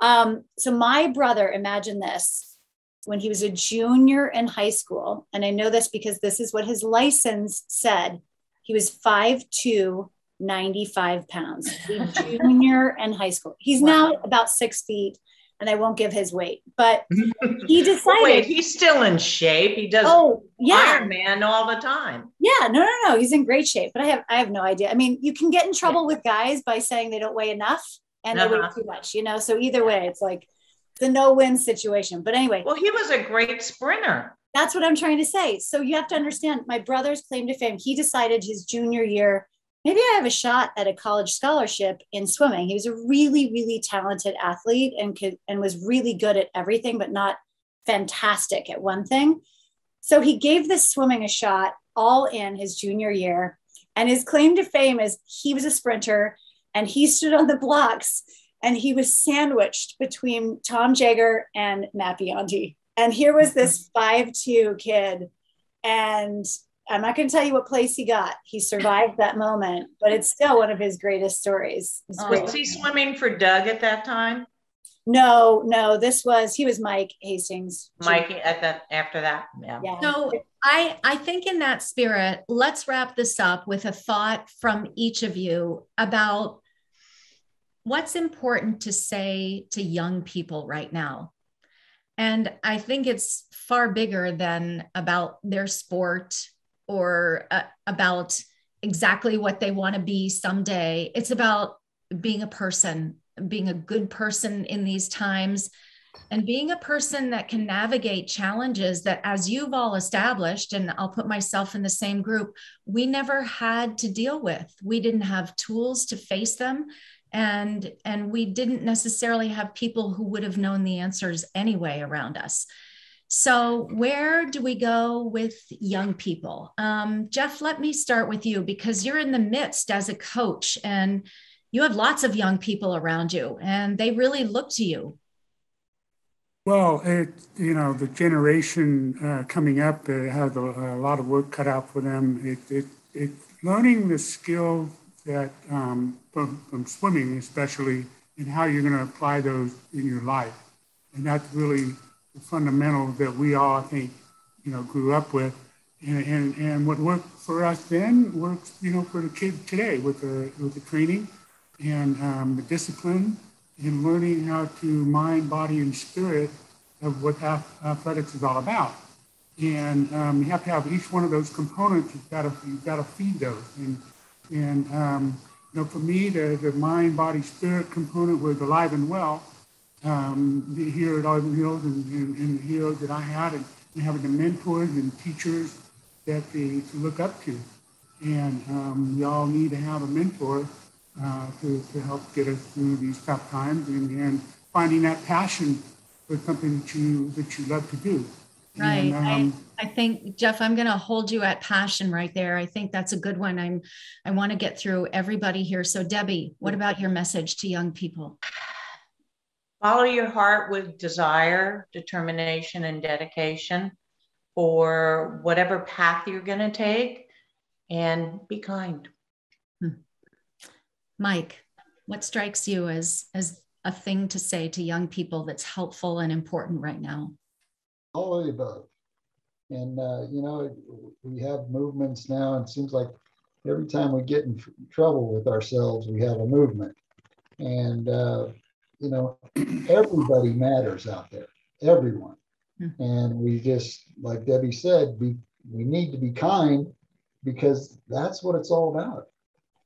Um, so my brother, imagine this, when he was a junior in high school, and I know this because this is what his license said. He was 5'2, 95 pounds, [LAUGHS] junior in high school. He's wow. now about six feet and I won't give his weight. But [LAUGHS] he decided. Wait, he's still in shape. He does. Oh, yeah, Iron Man all the time. Yeah, no, no, no. He's in great shape. But I have, I have no idea. I mean, you can get in trouble with guys by saying they don't weigh enough and uh-huh. they weigh uh-huh. too much. You know, so either way, it's like the no-win situation. But anyway. Well, he was a great sprinter. That's what I'm trying to say. So you have to understand my brother's claim to fame. He decided his junior year maybe I have a shot at a college scholarship in swimming. He was a really, really talented athlete and could and was really good at everything, but not fantastic at one thing. So he gave this swimming a shot all in his junior year. And his claim to fame is he was a sprinter and he stood on the blocks and he was sandwiched between Tom Jager and Matt Biondi. And here was this 5'2 kid. And I'm not going to tell you what place he got. He survived that moment, but it's still one of his greatest stories. Oh, was he swimming for Doug at that time? No, no. This was he was Mike Hastings. Mike at that after that. Yeah. yeah. So I I think in that spirit, let's wrap this up with a thought from each of you about what's important to say to young people right now. And I think it's far bigger than about their sport or uh, about exactly what they want to be someday. It's about being a person, being a good person in these times, and being a person that can navigate challenges that, as you've all established, and I'll put myself in the same group, we never had to deal with. We didn't have tools to face them. And, and we didn't necessarily have people who would have known the answers anyway around us. So, where do we go with young people? Um, Jeff, let me start with you because you're in the midst as a coach and you have lots of young people around you and they really look to you. Well, it, you know, the generation uh, coming up uh, has a, a, lot of work cut out for them. It, it, it learning the skill that um, from, from swimming, especially, and how you're going to apply those in your life. And that's really the fundamentals that we all, I think, you know, grew up with. And, and, and what worked for us then works, you know, for the kids today with the, with the training and um, the discipline and learning how to mind, body, and spirit of what athletics is all about. And um, you have to have each one of those components. You've got to you've got to feed those. And and um, you know, for me, the, the mind, body, spirit component was alive and well um, here at Arden Hills and, and, and, the heroes that I had and, and, having the mentors and teachers that they to look up to. And um, we all need to have a mentor uh, to, to help get us through these tough times and, and finding that passion for something that you that you love to do. Right. And, um, I, I think Jeff, I'm going to hold you at passion right there. I think that's a good one. I'm I want to get through everybody here. So Debbie, what about your message to young people? Follow your heart with desire, determination, and dedication for whatever path you're going to take and be kind. Hmm. Mike, what strikes you as, as a thing to say to young people that's helpful and important right now? All of the above. And, uh, you know, we have movements now, and it seems like every time we get in trouble with ourselves, we have a movement. And uh, you know, everybody matters out there, everyone. Mm-hmm. And we just, like Debbie said, be, we need to be kind because that's what it's all about.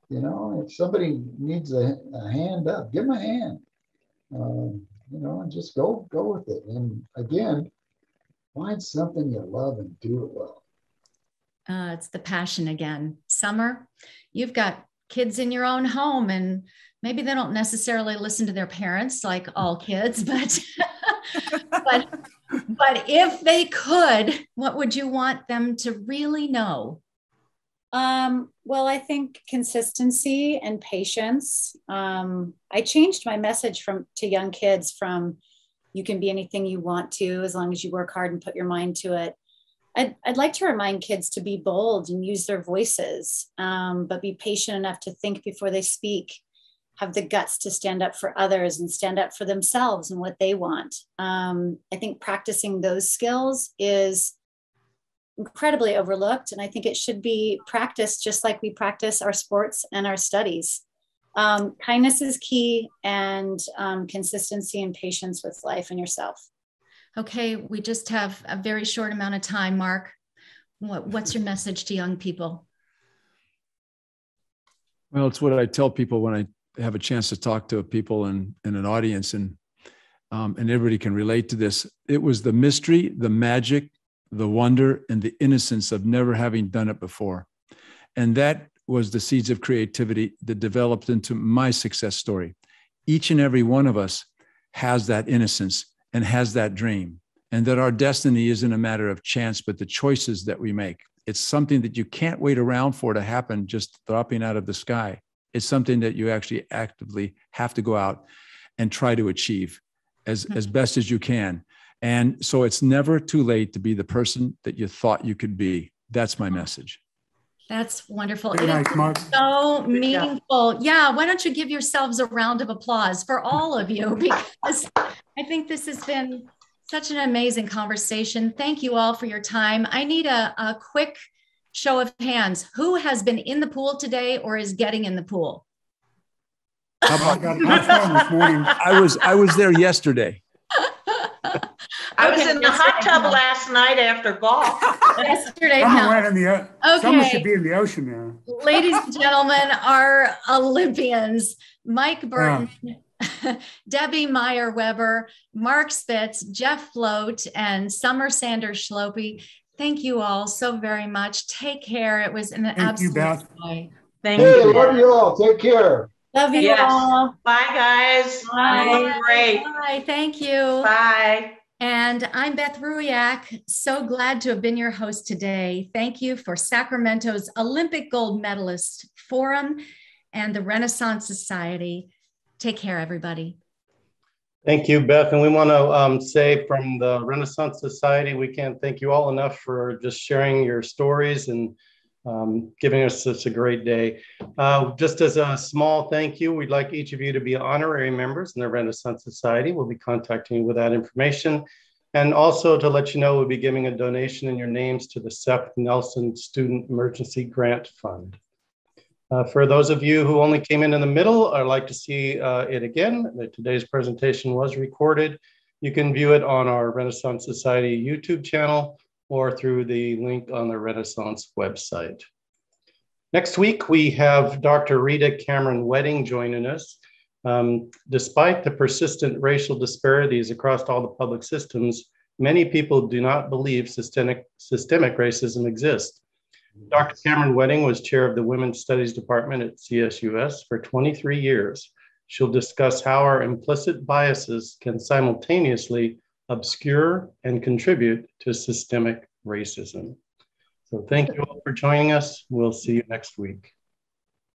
You know, if somebody needs a, a hand up, give them a hand. Um, you know, and just go go with it. And again, find something you love and do it well. Uh, it's the passion again. Summer, you've got kids in your own home, and maybe they don't necessarily listen to their parents like all kids, [LAUGHS] but [LAUGHS] but but if they could, what would you want them to really know? Um, well, I think consistency and patience. Um, I changed my message from to young kids from you can be anything you want to as long as you work hard and put your mind to it. I'd, I'd like to remind kids to be bold and use their voices, um, but be patient enough to think before they speak, have the guts to stand up for others and stand up for themselves and what they want. Um, I think practicing those skills is incredibly overlooked. And I think it should be practiced just like we practice our sports and our studies. Um, kindness is key and um, consistency and patience with life and yourself. Okay, we just have a very short amount of time, Mark. What, what's your message to young people? Well, it's what I tell people when I have a chance to talk to people in an audience, and um, and everybody can relate to this. It was the mystery, the magic, the wonder and the innocence of never having done it before. And that was the seeds of creativity that developed into my success story. Each and every one of us has that innocence and has that dream, and that our destiny isn't a matter of chance, but the choices that we make. It's something that you can't wait around for to happen just dropping out of the sky. It's something that you actually actively have to go out and try to achieve as, mm-hmm. as best as you can. And so it's never too late to be the person that you thought you could be. That's my message. That's wonderful. It is so meaningful. Yeah. Why don't you give yourselves a round of applause for all of you? [LAUGHS] Because I think this has been such an amazing conversation. Thank you all for your time. I need a, a quick show of hands. Who has been in the pool today or is getting in the pool? How about, I was I was there yesterday. I was in the hot tub last night after golf. [LAUGHS] yesterday. Someone in the, okay. Someone should be in the ocean now. Ladies and gentlemen, our Olympians, Mike Burton. [LAUGHS] Debbie Meyer Weber, Mark Spitz, Jeff Float, and Summer Sanders Schlopy. Thank you all so very much. Take care. It was an Thank absolute joy. Thank hey, you. Love you all. Take care. Love you yes. all. Bye, guys. Bye. Great. Bye. Thank you. Bye. And I'm Beth Ruyak. So glad to have been your host today. Thank you for Sacramento's Olympic Gold Medalist Forum and the Renaissance Society. Take care, everybody. Thank you, Beth. And we want to um, say from the Renaissance Society, we can't thank you all enough for just sharing your stories and um, giving us such a great day. Uh, just as a small thank you, we'd like each of you to be honorary members in the Renaissance Society. We'll be contacting you with that information. And also to let you know, we'll be giving a donation in your names to the Seth Nelson Student Emergency Grant Fund. Uh, for those of you who only came in in the middle, I'd like to see uh, it again. Today's presentation was recorded. You can view it on our Renaissance Society YouTube channel or through the link on the Renaissance website. Next week, we have Dr. Rita Cameron Wedding joining us. Um, despite the persistent racial disparities across all the public systems, many people do not believe systemic, systemic racism exists. Dr. Cameron Wedding was chair of the Women's Studies Department at CSUS for 23 years. She'll discuss how our implicit biases can simultaneously obscure and contribute to systemic racism. So thank you all for joining us. We'll see you next week.